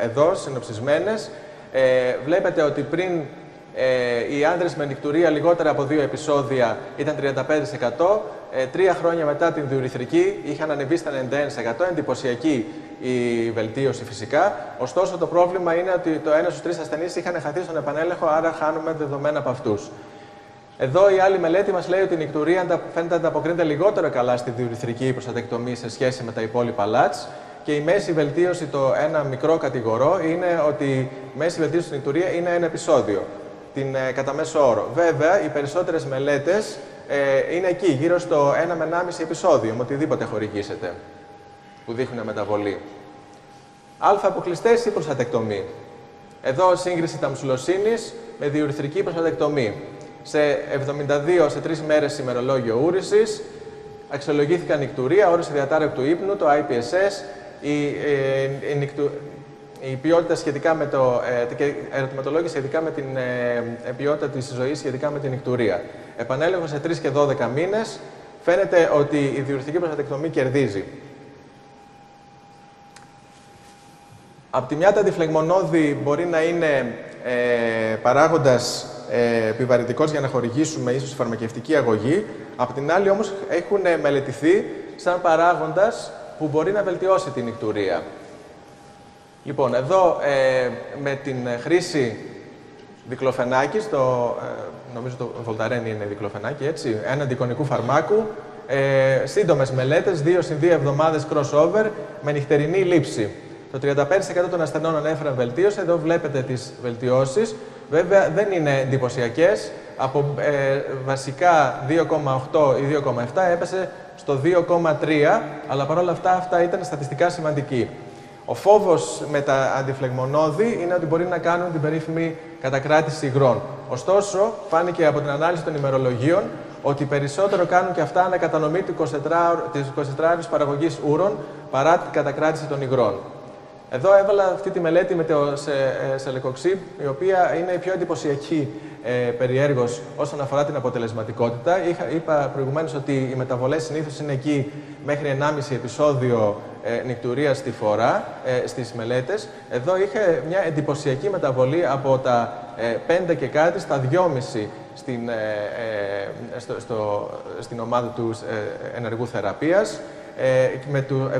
ε, εδώ, συνοψισμένες. Ε, βλέπετε ότι πριν ε, οι άντρες με νικτουρία λιγότερα από δύο επεισόδια ήταν 35%. Ε, τρία χρόνια μετά την διουρηθρική είχαν ανεβεί στα 91%. Εντυπωσιακή η βελτίωση φυσικά. Ωστόσο, το πρόβλημα είναι ότι το ένας στους τρεις ασθενείς είχαν χαθεί στον επανέλεγχο, άρα χάνουμε δεδομένα από αυτούς. Εδώ η άλλη μελέτη μας λέει ότι η νικτουρία φαίνεται να ανταποκρίνεται λιγότερο καλά στη διουρηθρική προστατεκτομή σε σχέση με τα υπόλοιπα λάτς και η μέση βελτίωση, το ένα μικρό κατηγορό, είναι ότι η μέση βελτίωση στην νικτουρία είναι ένα επεισόδιο, την, ε, κατά μέσο όρο. Βέβαια, οι περισσότερες μελέτες ε, είναι εκεί, γύρω στο 1 με 1,5 επεισόδιο, με οτιδήποτε χορηγήσετε, που δείχνουν μεταβολή. Αλφα αποκλειστές ή προστατεκτομή. Εδώ σύγκριση ταμψουλοσύνη με διουρηθρική προστατεκτομή. Σε 72 σε 3 μέρες ημερολόγιο ούρησης, αξιολογήθηκαν νικτουρία, όρεση διατάρακτου ύπνου, το IPSS, η, ε, η, η, ποιότητα σχετικά με το, ε, και ερωτηματολόγια σχετικά με την ε, ποιότητα της ζωής σχετικά με την νικτουρία. Επανέλεγχο σε 3 και 12 μήνες, φαίνεται ότι η διουρηθρική προστατεκτομή κερδίζει. Απ' τη μια τα αντιφλεγμονώδη μπορεί να είναι ε, παράγοντας ε, επιβαρυντικός για να χορηγήσουμε ίσως φαρμακευτική αγωγή. Απ' την άλλη όμως έχουν μελετηθεί σαν παράγοντας που μπορεί να βελτιώσει την νυχτουρία. Λοιπόν, εδώ ε, με την χρήση δικλοφενάκης, το, ε, νομίζω το Voltaren είναι δικλοφενάκι, έτσι, ένα αντικονικού φαρμάκου, ε, σύντομες μελέτες, 2 συν 2 εβδομάδες crossover με νυχτερινή λήψη. Το 35% των ασθενών ανέφεραν βελτίωση. Εδώ βλέπετε τις βελτιώσεις. Βέβαια δεν είναι εντυπωσιακές. Από ε, βασικά 2,8 ή 2,7 έπεσε στο 2,3, αλλά παρόλα αυτά αυτά ήταν στατιστικά σημαντική. Ο φόβος με τα αντιφλεγμονώδη είναι ότι μπορεί να κάνουν την περίφημη κατακράτηση υγρών. Ωστόσο, φάνηκε από την ανάλυση των ημερολογίων ότι περισσότερο κάνουν και αυτά ανακατανομή της 24ωρης παραγωγής ούρων παρά την κατακράτηση των υγρών. Εδώ έβαλα αυτή τη μελέτη με το σελεκοξίμπ, η οποία είναι η πιο εντυπωσιακή ε, περιέργως όσον αφορά την αποτελεσματικότητα. Είχα, είπα προηγουμένως ότι οι μεταβολές συνήθως είναι εκεί μέχρι 1,5 επεισόδιο ε, νικτουρία στη φορά ε, στις μελέτες. Εδώ είχε μια εντυπωσιακή μεταβολή από τα ε, 5 και κάτι στα 2,5 στην, ε, ε, στο, στο, στην ομάδα του ε, ενεργού θεραπείας ε, με το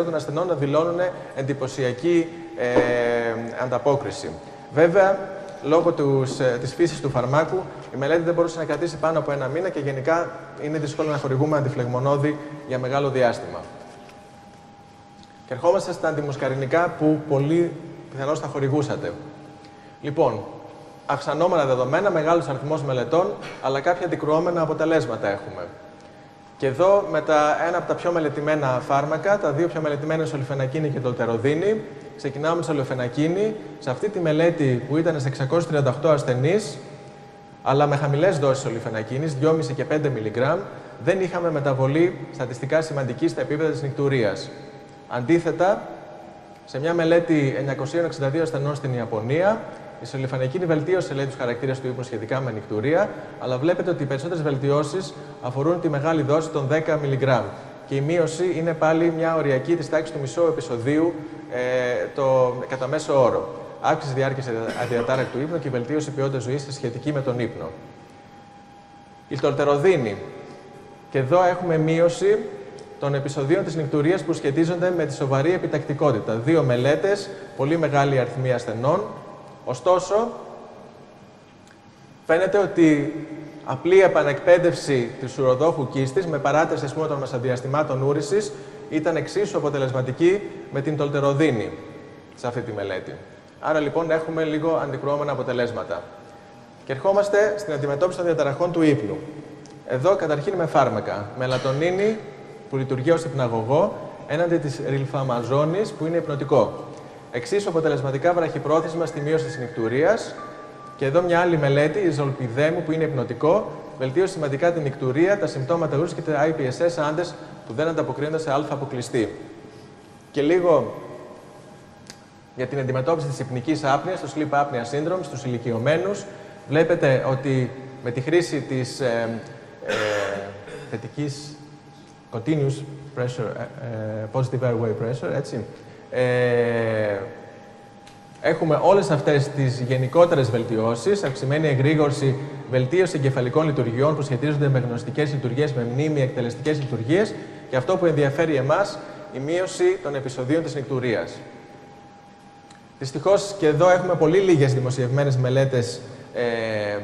70% των ασθενών να δηλώνουν εντυπωσιακή ε, ανταπόκριση. Βέβαια, λόγω τους, ε, της φύσης του φαρμάκου, η μελέτη δεν μπορούσε να κρατήσει πάνω από ένα μήνα και γενικά είναι δύσκολο να χορηγούμε αντιφλεγμονώδη για μεγάλο διάστημα. Και ερχόμαστε στα αντιμουσκαρινικά που πολύ πιθανώς θα χορηγούσατε. Λοιπόν, αυξανόμενα δεδομένα, μεγάλος αριθμός μελετών, αλλά κάποια αντικρουόμενα αποτελέσματα έχουμε. Και εδώ με τα, ένα από τα πιο μελετημένα φάρμακα, τα δύο πιο μελετημένα είναι σολυφενακίνη και το τεροδίνη. Ξεκινάμε με σολυφενακίνη. Σε αυτή τη μελέτη που ήταν σε 638 ασθενείς, αλλά με χαμηλές δόσεις σολυφενακίνης, 2,5 και 5 mg, δεν είχαμε μεταβολή στατιστικά σημαντική στα επίπεδα της νικτουρίας. Αντίθετα, σε μια μελέτη 962 ασθενών στην Ιαπωνία, η σολυφανιακίνη βελτίωσε λέει, τους χαρακτήρες του ύπνου σχετικά με νικτουρία, αλλά βλέπετε ότι οι περισσότερες βελτιώσεις αφορούν τη μεγάλη δόση των 10 mg. Και η μείωση είναι πάλι μια οριακή της τάξης του μισού επεισοδίου ε, το, κατά μέσο όρο. Αύξηση διάρκειας αδιατάρακτου ύπνου και βελτίωση ποιότητας ζωής σχετική με τον ύπνο. Η τολτεροδίνη. Και εδώ έχουμε μείωση των επεισοδίων της νικτουρίας που σχετίζονται με τη σοβαρή επιτακτικότητα. Δύο μελέτες, πολύ μεγάλη αριθμή ασθενών. Ωστόσο, φαίνεται ότι απλή επανεκπαίδευση της ουροδόχου κίστης με παράταση πούμε, των μεσαδιαστημάτων ούρησης ήταν εξίσου αποτελεσματική με την τολτεροδίνη σε αυτή τη μελέτη. Άρα λοιπόν έχουμε λίγο αντικρουόμενα αποτελέσματα. Και ερχόμαστε στην αντιμετώπιση των διαταραχών του ύπνου. Εδώ καταρχήν με φάρμακα. Μελατονίνη που λειτουργεί ως υπναγωγό έναντι της ριλφαμαζόνη που είναι υπνοτικό. Εξίσου αποτελεσματικά βραχυπρόθεσμα στη μείωση της νυχτουρία. Και εδώ μια άλλη μελέτη, η ζολπιδέμου που είναι υπνοτικό, βελτίωσε σημαντικά την νυχτουρία, τα συμπτώματα ούρου και τα IPSS άντες που δεν ανταποκρίνονται σε α-αποκλειστή. Και λίγο για την αντιμετώπιση της υπνικής άπνοιας, το sleep apnea syndrome, στους ηλικιωμένους. Βλέπετε ότι με τη χρήση της ε, ε, θετικής continuous pressure, ε, positive airway pressure, έτσι, ε, έχουμε όλες αυτές τις γενικότερες βελτιώσεις, αυξημένη εγρήγορση, βελτίωση εγκεφαλικών λειτουργιών που σχετίζονται με γνωστικές λειτουργίες, με μνήμη, εκτελεστικές λειτουργίες και αυτό που ενδιαφέρει εμάς, η μείωση των επεισοδίων της νικτουρίας. Δυστυχώς και εδώ έχουμε πολύ λίγες δημοσιευμένες μελέτες ε,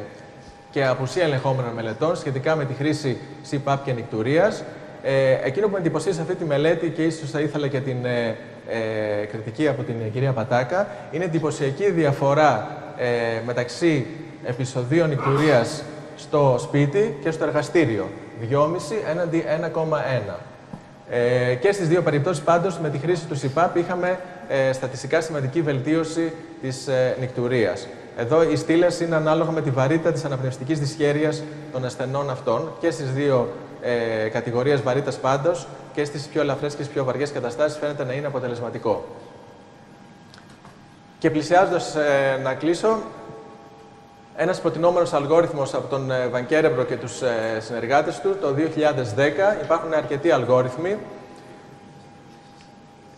και απουσία ελεγχόμενων μελετών σχετικά με τη χρήση CPAP και νικτουρίας. Ε, εκείνο που με εντυπωσίασε αυτή τη μελέτη και ίσως θα ήθελα και την ε, ε, κριτική από την κυρία Πατάκα είναι εντυπωσιακή διαφορά ε, μεταξύ επεισοδίων νικτουρίας στο σπίτι και στο εργαστήριο. 2,5 έναντι 1,1. Ε, και στις δύο περιπτώσεις πάντως με τη χρήση του CPAP είχαμε ε, στατιστικά σημαντική βελτίωση της ε, νικτουρίας. Εδώ οι στήλες είναι ανάλογα με τη βαρύτητα της αναπνευστικής δυσχέρειας των ασθενών αυτών και στις δύο ε, κατηγορίες βαρύτητας πάντως και στις πιο ελαφρές και στις πιο βαριές καταστάσεις φαίνεται να είναι αποτελεσματικό. Και πλησιάζοντας ε, να κλείσω, ένας προτινόμενος αλγόριθμος από τον ε, Βανκέρεμπρο και τους ε, συνεργάτες του το 2010. Υπάρχουν αρκετοί αλγόριθμοι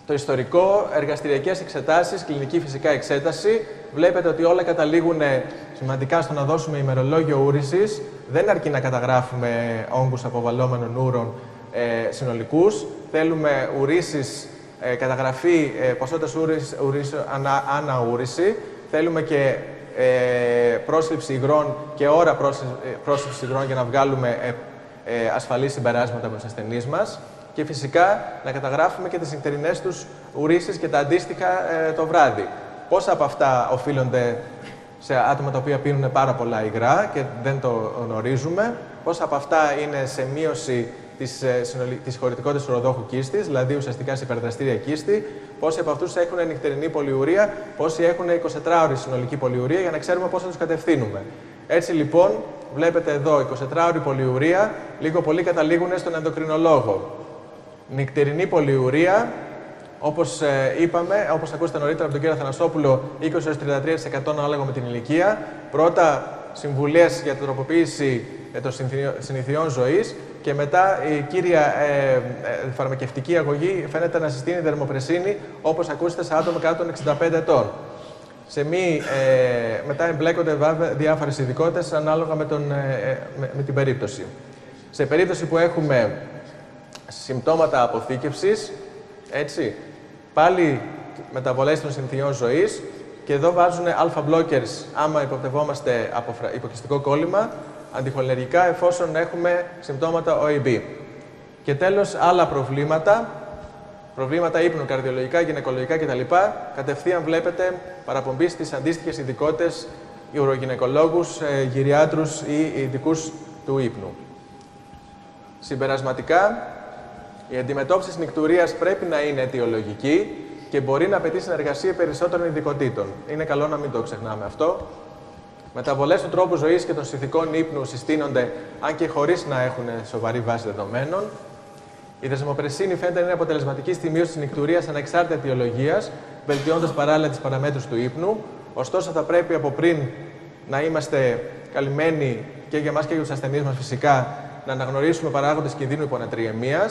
το ιστορικό, εργαστηριακές εξετάσεις, κλινική φυσικά εξέταση. Βλέπετε ότι όλα καταλήγουν σημαντικά στο να δώσουμε ημερολόγιο ούρηση. Δεν αρκεί να καταγράφουμε όγκους αποβαλλόμενων ούρων ε, συνολικούς. Θέλουμε ουρήσει, ε, καταγραφή ε, ποσότητας ουρήσεων ανά, ανά ούρηση. Θέλουμε και ε, πρόσληψη υγρών και ώρα πρόσληψης υγρών για να βγάλουμε ε, ε, ασφαλή συμπεράσματα με τους ασθενείς μας και φυσικά να καταγράφουμε και τις νυχτερινές τους ουρίσεις και τα αντίστοιχα ε, το βράδυ. Πόσα από αυτά οφείλονται σε άτομα τα οποία πίνουν πάρα πολλά υγρά και δεν το γνωρίζουμε, πόσα από αυτά είναι σε μείωση της, ε, της χωρητικότητας του ροδόχου κίστης, δηλαδή ουσιαστικά σε υπερδραστήρια κίστη, πόσοι από αυτούς έχουν νυχτερινή πολυουρία, πόσοι έχουν 24 ώρες συνολική πολυουρία, για να ξέρουμε πώς θα τους κατευθύνουμε. Έτσι λοιπόν, βλέπετε εδώ 24 ώρη πολυουρία, λίγο πολύ καταλήγουν στον ενδοκρινολόγο νυχτερινή πολυουρία, όπως ε, είπαμε, όπως ακούσατε νωρίτερα από τον κύριο Θανασόπουλο, 20-33% ανάλογα με την ηλικία. Πρώτα, συμβουλές για την τροποποίηση ε, των συνηθιών ζωής και μετά η κύρια ε, ε, φαρμακευτική αγωγή φαίνεται να συστήνει δερμοπρεσίνη, όπως ακούσατε, σε άτομα κάτω των 65 ετών. Σε μη, ε, μετά εμπλέκονται βέβαια διάφορες ειδικότητες ανάλογα με, τον, με, με την περίπτωση. Σε περίπτωση που έχουμε συμπτώματα αποθήκευσης, έτσι, πάλι μεταβολές των συνθηκών ζωής και εδώ βάζουν αλφα-blockers άμα υποπτευόμαστε από υποκριστικό κόλλημα, αντιχολεργικά εφόσον έχουμε συμπτώματα OEB. Και τέλος, άλλα προβλήματα, προβλήματα ύπνου, καρδιολογικά, γυναικολογικά κτλ. Κατευθείαν βλέπετε παραπομπή στις αντίστοιχες ειδικότητες ουρογυναικολόγους, ε, γυριάτρους ή ειδικούς του ύπνου. Συμπερασματικά, η αντιμετώπισης τη νικτουρία πρέπει να είναι αιτιολογική και μπορεί να απαιτεί συνεργασία περισσότερων ειδικοτήτων. Είναι καλό να μην το ξεχνάμε αυτό. Μεταβολές του τρόπους ζωής και των συνθηκών ύπνου συστήνονται, αν και χωρίς να έχουν σοβαρή βάση δεδομένων. Η δεσμοπρεσίνη φαίνεται να είναι αποτελεσματική στη μείωση της νυκτουρία ανεξάρτητα αιτιολογίας, βελτιώντα παράλληλα τις παραμέτρους του ύπνου. Ωστόσο, θα πρέπει από πριν να είμαστε καλυμμένοι και για εμά και για τους ασθενείς μας φυσικά να αναγνωρίσουμε παράγοντες κινδύνου υπονατριεμία.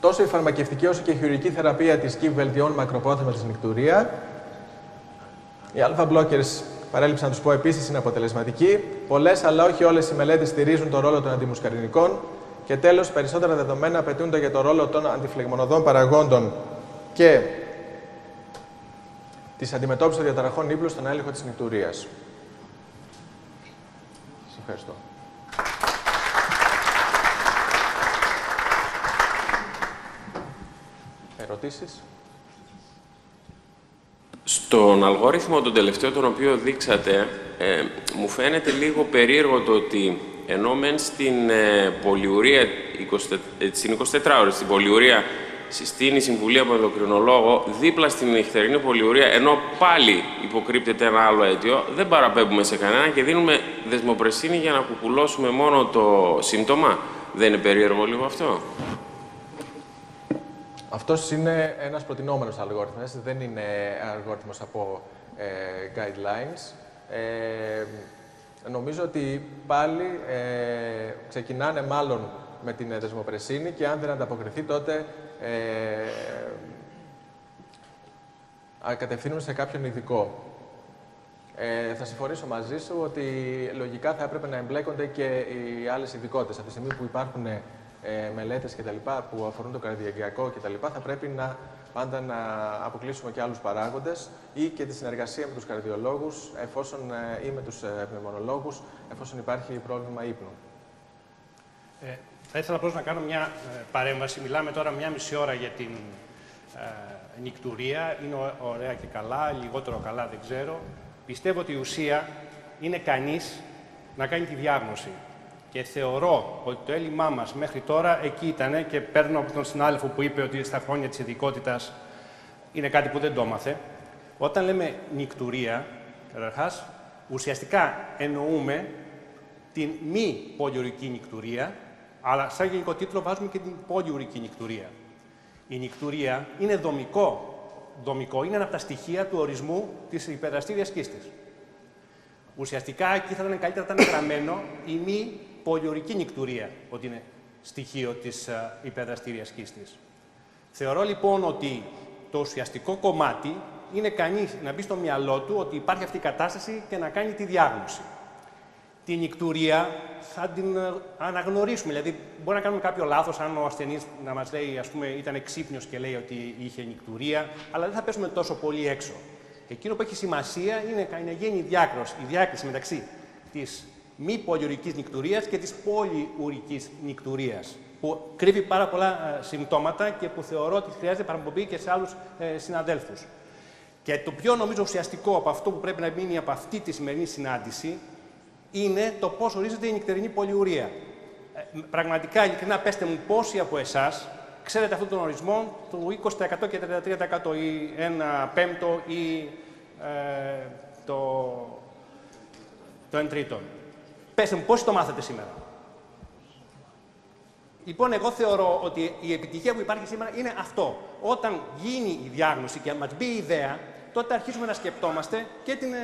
Τόσο η φαρμακευτική όσο και η χειρουργική θεραπεία της ΚΙΒ βελτιώνουν μακροπρόθεσμα τη νυκτουρία. Οι αλφα-blockers, παρέλειψα να τους πω επίσης, είναι αποτελεσματικοί. Πολλές, αλλά όχι όλες οι μελέτες στηρίζουν το ρόλο των αντιμουσκαρινικών. Και τέλος, περισσότερα δεδομένα απαιτούνται για το ρόλο των αντιφλεγμονωδών παραγόντων και της αντιμετώπισης των διαταραχών ύπνου στον έλεγχο της νυκτουρία. Σας ευχαριστώ. Ερωτήσεις; Στον αλγόριθμο τον τελευταίο τον οποίο δείξατε, ε, μου φαίνεται λίγο περίεργο το ότι ενώ μεν στην ε, πολιουρία, 20, ε, στην 24 ώρες, στην πολιουρία συστήνει συμβουλή από ενδοκρινολόγο, δίπλα στην νυχτερινή πολιουρία, ενώ πάλι υποκρύπτεται ένα άλλο αίτιο, δεν παραπέμπουμε σε κανένα και δίνουμε δεσμοπρεσίνη για να κουκουλώσουμε μόνο το σύμπτωμα. Δεν είναι περίεργο λίγο αυτό; Αυτός είναι ένας προτινόμενος αλγόριθμος, δεν είναι αλγόριθμος από ε, guidelines. Ε, νομίζω ότι πάλι ε, ξεκινάνε μάλλον με την δεσμοπρεσίνη και αν δεν ανταποκριθεί τότε ε, κατευθύνουν σε κάποιον ειδικό. Ε, θα συμφωνήσω μαζί σου ότι λογικά θα έπρεπε να εμπλέκονται και οι άλλες ειδικότητες. Από τη στιγμή που υπάρχουν ε, μελέτες και τα λοιπά, που αφορούν το καρδιαγιακό και τα λοιπά, θα πρέπει να πάντα να αποκλείσουμε και άλλους παράγοντες ή και τη συνεργασία με τους καρδιολόγους εφόσον, ε, ή με τους ε, πνευμονολόγους, εφόσον υπάρχει πρόβλημα ύπνου. Ε, θα ήθελα απλώς να κάνω μια ε, παρέμβαση. Μιλάμε τώρα μια μισή ώρα για την ε, νυκτουρία. Είναι ωραία και καλά, λιγότερο καλά δεν ξέρω. Πιστεύω ότι η ουσία είναι κανείς να κάνει τη διάγνωση. Και θεωρώ ότι το έλλειμμά μας μέχρι τώρα εκεί ήταν και παίρνω από τον συνάδελφο που είπε ότι στα χρόνια της ειδικότητας είναι κάτι που δεν το έμαθε. Όταν λέμε νυκτουρία, καταρχάς, ουσιαστικά εννοούμε την μη πολιορική νυκτουρία, αλλά σαν γενικό τίτλο βάζουμε και την πολιουρική νυκτουρία. Η νυκτουρία είναι δομικό. Δομικό είναι ένα από τα στοιχεία του ορισμού της υπεραστήριας κίστης. Ουσιαστικά εκεί θα ήταν καλύτερα να ήταν γραμμένο η μη πολιορική νυκτουρία, ότι είναι στοιχείο της υπεραστήριας κίστης. Θεωρώ λοιπόν ότι το ουσιαστικό κομμάτι είναι κανείς να μπει στο μυαλό του ότι υπάρχει αυτή η κατάσταση και να κάνει τη διάγνωση την νικτουρία θα την ε, αναγνωρίσουμε. Δηλαδή, μπορεί να κάνουμε κάποιο λάθος αν ο ασθενής να μας λέει, ας πούμε, ήταν ξύπνιος και λέει ότι είχε νικτουρία, αλλά δεν θα πέσουμε τόσο πολύ έξω. Εκείνο που έχει σημασία είναι να γίνει η διάκριση, η διάκριση μεταξύ της μη πολιουρική νικτουρία και της πολυουρική νικτουρία, που κρύβει πάρα πολλά ε, συμπτώματα και που θεωρώ ότι χρειάζεται παραπομπή και σε άλλους ε, συναδέλφους. Και το πιο νομίζω ουσιαστικό από αυτό που πρέπει να μείνει από αυτή τη σημερινή συνάντηση είναι το πώς ορίζεται η νυχτερινή πολιουρία. Ε, πραγματικά, ειλικρινά, πέστε μου πόσοι από εσάς ξέρετε αυτόν τον ορισμό του 20% και 33% ή ένα πέμπτο ή ε, το, το εν τρίτον. Πέστε μου πόσοι το μάθατε σήμερα; Λοιπόν, εγώ θεωρώ ότι η επιτυχία που υπάρχει σήμερα είναι αυτό. Όταν γίνει η διάγνωση και μας μπει η ιδέα, τότε αρχίζουμε να σκεπτόμαστε και την ε,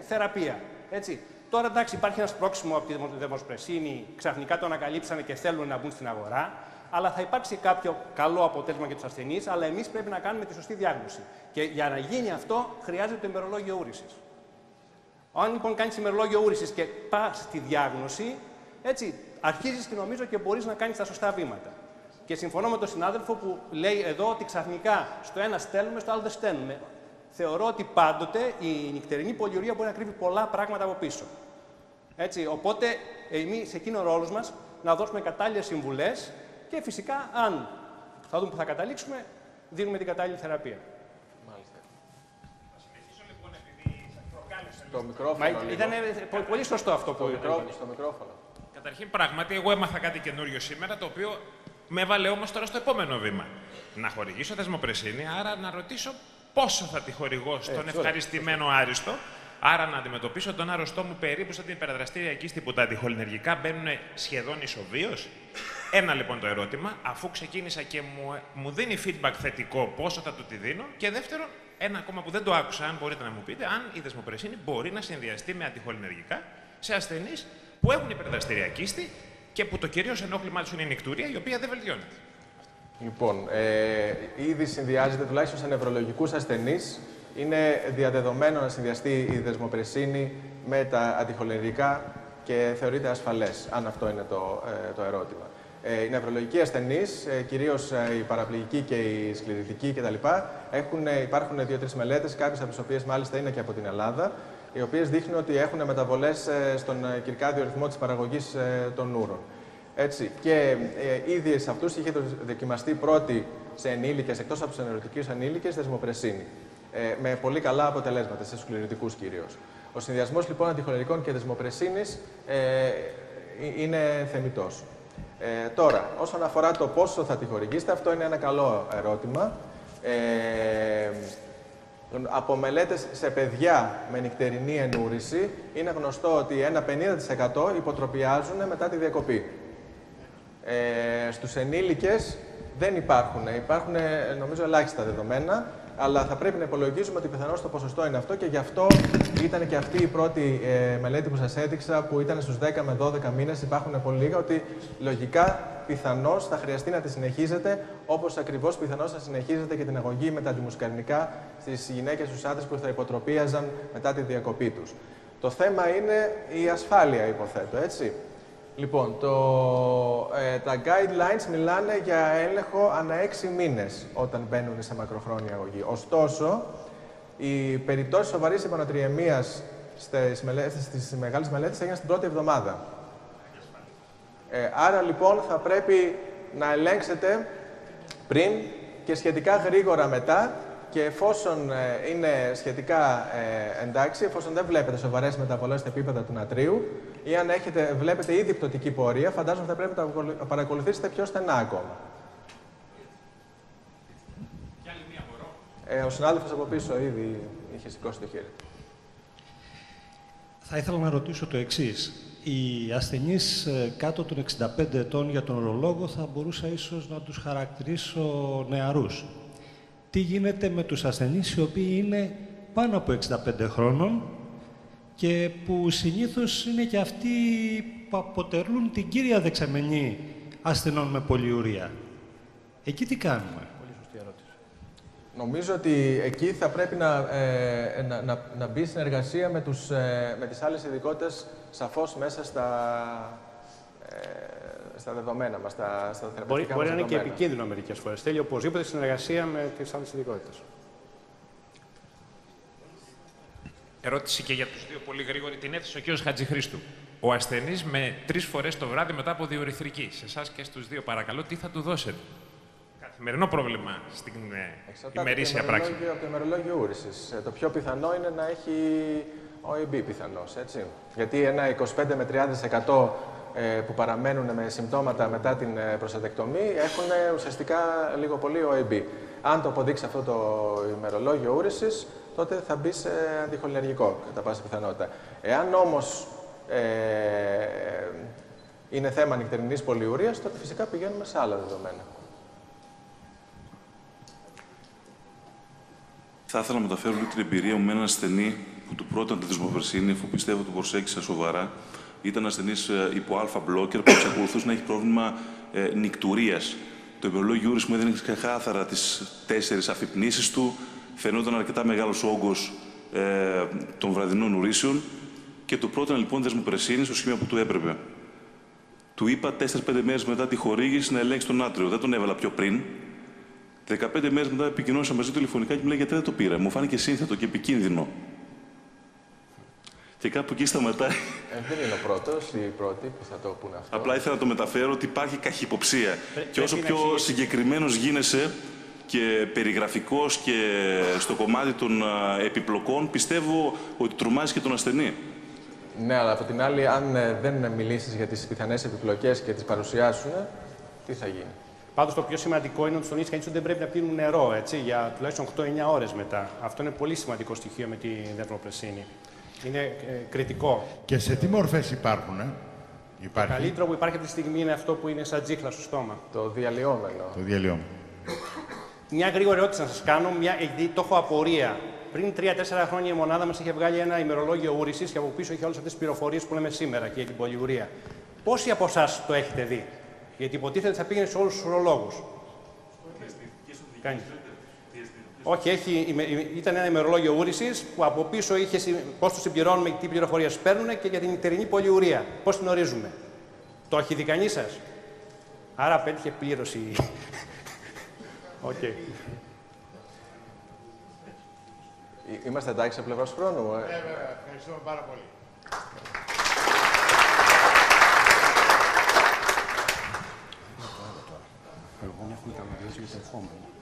θεραπεία. Έτσι. Τώρα εντάξει, υπάρχει ένας πρόξιμο από τη Δεμοσπρεσίνη, ξαφνικά το ανακαλύψανε και θέλουν να μπουν στην αγορά. Αλλά θα υπάρξει κάποιο καλό αποτέλεσμα για τους ασθενείς, αλλά εμείς πρέπει να κάνουμε τη σωστή διάγνωση. Και για να γίνει αυτό, χρειάζεται το ημερολόγιο ούρηση. Αν λοιπόν κάνεις ημερολόγιο ούρηση και πας στη διάγνωση, έτσι αρχίζεις και νομίζω και μπορείς να κάνεις τα σωστά βήματα. Και συμφωνώ με τον συνάδελφο που λέει εδώ ότι ξαφνικά στο ένα στέλνουμε, στο άλλο δεν στέλνουμε θεωρώ ότι πάντοτε η νυχτερινή πολιορία μπορεί να κρύβει πολλά πράγματα από πίσω. Έτσι, οπότε, εμείς σε εκείνο ο ρόλος μας να δώσουμε κατάλληλες συμβουλές και φυσικά, αν θα δούμε που θα καταλήξουμε, δίνουμε την κατάλληλη θεραπεία. Το μικρόφωνο. Μα ήταν πολύ σωστό αυτό που είπε. Στο μικρόφωνο. Καταρχήν, πράγματι, εγώ έμαθα κάτι καινούριο σήμερα, το οποίο με έβαλε όμως τώρα στο επόμενο βήμα. Να χορηγήσω δεσμοπρεσίνη, άρα να ρωτήσω πόσο θα τη χορηγώ στον Έτσι, ευχαριστημένο άριστο. Άρα να αντιμετωπίσω τον άρρωστό μου περίπου σαν την υπεραδραστήρια κίστη που τα αντιχολυνεργικά μπαίνουν σχεδόν ισοβίως. Ένα λοιπόν το ερώτημα, αφού ξεκίνησα και μου, μου δίνει feedback θετικό πόσο θα του τη δίνω. Και δεύτερον, ένα ακόμα που δεν το άκουσα, αν μπορείτε να μου πείτε, αν η δεσμοπρεσίνη μπορεί να συνδυαστεί με αντιχολυνεργικά σε ασθενείς που έχουν υπερδραστηρία κίστη και που το κυρίως ενόχλημά τους είναι η νικτουρία, η οποία δεν βελτιώνεται. Λοιπόν, ε, ήδη συνδυάζεται τουλάχιστον σε νευρολογικούς ασθενείς. Είναι διαδεδομένο να συνδυαστεί η δεσμοπρεσίνη με τα αντιχολερικά και θεωρείται ασφαλές, αν αυτό είναι το, ε, το ερώτημα. Ε, οι νευρολογικοί ασθενείς, ε, κυρίως ε, οι παραπληγικοί και οι σκληρητικοί κτλ. Έχουν, ε, υπάρχουν δύο-τρεις μελέτες, κάποιες από τις οποίες μάλιστα είναι και από την Ελλάδα, οι οποίες δείχνουν ότι έχουν μεταβολές ε, στον ε, κυρκάδιο ρυθμό της παραγωγής ε, των νούρων. Έτσι. Και ε, ήδη σε αυτούς είχε δοκιμαστεί πρώτη σε ενήλικες, εκτός από τους ενεργητικού ενήλικες, δεσμοπρεσίνη. Ε, με πολύ καλά αποτελέσματα, σε σκληρητικού κυρίως. Ο συνδυασμός λοιπόν αντιχολερικών και δεσμοπρεσίνη ε, ε, είναι θεμητός. Ε, τώρα, όσον αφορά το πόσο θα τη χορηγήσετε, αυτό είναι ένα καλό ερώτημα. Ε, από μελέτες σε παιδιά με νυχτερινή ενούρηση, είναι γνωστό ότι ένα 50% υποτροπιάζουν μετά τη διακοπή. Ε, στους ενήλικες δεν υπάρχουν. Υπάρχουν, ε, νομίζω, ελάχιστα δεδομένα, αλλά θα πρέπει να υπολογίζουμε ότι πιθανώς το ποσοστό είναι αυτό και γι' αυτό ήταν και αυτή η πρώτη ε, μελέτη που σας έδειξα, που ήταν στους 10 με 12 μήνες, υπάρχουν πολύ λίγα, ότι λογικά πιθανώς θα χρειαστεί να τη συνεχίζετε, όπως ακριβώς πιθανώς θα συνεχίζετε και την αγωγή με τα αντιμουσκαρνικά στις γυναίκες στους άντρες που θα υποτροπίαζαν μετά τη διακοπή τους. Το θέμα είναι η ασφάλεια, υποθέτω, έτσι. Λοιπόν, το, ε, τα guidelines μιλάνε για έλεγχο ανά έξι μήνες όταν μπαίνουν σε μακροχρόνια αγωγή. Ωστόσο, οι περιπτώσεις σοβαρής υπονοτριεμίας στις, μελέτες, στις μεγάλες μελέτες έγιναν στην πρώτη εβδομάδα. Ε, άρα λοιπόν θα πρέπει να ελέγξετε πριν και σχετικά γρήγορα μετά και εφόσον ε, είναι σχετικά ε, εντάξει, εφόσον δεν βλέπετε σοβαρές μεταβολές στα επίπεδα του νατρίου ή αν έχετε, βλέπετε ήδη πτωτική πορεία, φαντάζομαι θα πρέπει να τα παρακολουθήσετε πιο στενά ακόμα. Ε, ο συνάδελφος από πίσω ήδη είχε σηκώσει το χέρι. Θα ήθελα να ρωτήσω το εξής. Οι ασθενείς ε, κάτω των 65 ετών για τον ορολόγο θα μπορούσα ίσως να τους χαρακτηρίσω νεαρούς. Τι γίνεται με τους ασθενείς οι οποίοι είναι πάνω από 65 χρόνων και που συνήθως είναι και αυτοί που αποτελούν την κύρια δεξαμενή ασθενών με πολυουρία. Εκεί τι κάνουμε; Νομίζω ότι εκεί θα πρέπει να, ε, να, να, να μπει συνεργασία με, τους, ε, με τις άλλες ειδικότητες σαφώς μέσα στα, ε, στα δεδομένα μας, στα, στα θεραπευτικά Μπορεί, μπορεί μας να είναι και δεδομένα. επικίνδυνο μερικές φορές. Θέλει οπωσδήποτε συνεργασία με τις άλλες ειδικότητες. Ερώτηση και για τους δύο πολύ γρήγορη. Την έθεσε ο κ. Χατζηχρήστου. Ο ασθενής με τρεις φορές το βράδυ μετά από διορυθρική. Σε εσάς και στους δύο, παρακαλώ, τι θα του δώσετε; Καθημερινό πρόβλημα στην ε, Εξαρτάται ημερήσια από το πράξη. ημερολόγιο- Από το ημερολόγιο ούρησης. Το πιο πιθανό είναι να έχει OEB πιθανώ. Γιατί ένα 25 με 30% ε, που παραμένουν με συμπτώματα μετά την ε, προστατεκτομή έχουν ε, ουσιαστικά λίγο πολύ OEB. Αν το αποδείξει αυτό το ημερολόγιο ούρησης, τότε θα μπει σε αντιχολυνεργικό κατά πάσα πιθανότητα. Εάν όμως ε, είναι θέμα νυχτερινής πολυουρίας, τότε φυσικά πηγαίνουμε σε άλλα δεδομένα. Θα ήθελα να μεταφέρω λίγο την εμπειρία μου με έναν ασθενή που του πρώτα τη δεσμοπερσίνη, αφού πιστεύω ότι προσέξα σοβαρά, ήταν ασθενής υπό αλφα μπλόκερ που εξακολουθούσε να έχει πρόβλημα ε, νικτουρία. Το ημερολόγιο Ούρη μου έδινε ξεκάθαρα τις τέσσερις αφυπνήσεις του. Φαινόταν αρκετά μεγάλος όγκος ε, των βραδινών ουρήσεων και του πρότεινα λοιπόν δεσμοπρεσίνη στο σημείο που του έπρεπε. Του είπα 4-5 μέρες μετά τη χορήγηση να ελέγξει τον άτριο. Δεν τον έβαλα πιο πριν. 15 μέρες μετά επικοινώνησα μαζί του τηλεφωνικά και μου λέει γιατί δεν το πήρα; Μου φάνηκε σύνθετο και επικίνδυνο. Και κάπου εκεί σταματάει. Ε, δεν είναι ο πρώτος ή η πρώτη που θα το πούνε αυτό. Απλά ήθελα να το μεταφέρω ότι υπάρχει καχυποψία. Πρέ- και όσο πρέπει να πιο εξηγήσει. συγκεκριμένος γίνεσαι και περιγραφικός και στο κομμάτι των α, επιπλοκών, πιστεύω ότι τρομάζει και τον ασθενή. Ναι, αλλά από την άλλη, αν ε, δεν μιλήσεις για τις πιθανές επιπλοκές και τις παρουσιάσουν, τι θα γίνει; Πάντως το πιο σημαντικό είναι ότι στον κανείς ότι δεν πρέπει να πίνουν νερό έτσι, για τουλάχιστον 8-9 ώρες μετά. Αυτό είναι πολύ σημαντικό στοιχείο με τη δερμοπρεσίνη. Είναι ε, κριτικό. Και σε τι μορφές υπάρχουν, ε; Το Υπάρχει καλύτερο που υπάρχει αυτή τη στιγμή είναι αυτό που είναι σαν τζίχλα στο στόμα. Το διαλυόμενο. το διαλύωμα. Μια γρήγορη ερώτηση να σας κάνω, μια, γιατί το έχω απορία. Πριν 3-4 χρόνια η μονάδα μας είχε βγάλει ένα ημερολόγιο ούρησης και από πίσω είχε όλες αυτές τις πληροφορίες που λέμε σήμερα και για την πολυουρία. Πόσοι από εσάς το έχετε δει, Γιατί υποτίθεται ότι θα πήγαινε σε όλους τους ουρολόγους. Κάνει. Όχι, έχει, ιμε- ήταν ένα ημερολόγιο ούρησης που από πίσω είχε πώς το συμπληρώνουμε και τι πληροφορίες παίρνουν και για την νυχτερινή πολυουρία. Πώς την ορίζουμε; Το έχει δει κανείς σας; Άρα πέτυχε πλήρωση. Οκ. Ε, Είμαστε εντάξει από πλευράς χρόνου. ε; Ναι, βέβαια. Ευχαριστούμε πάρα πολύ. Εγώ μου έχουν τα για το ερχόμενο.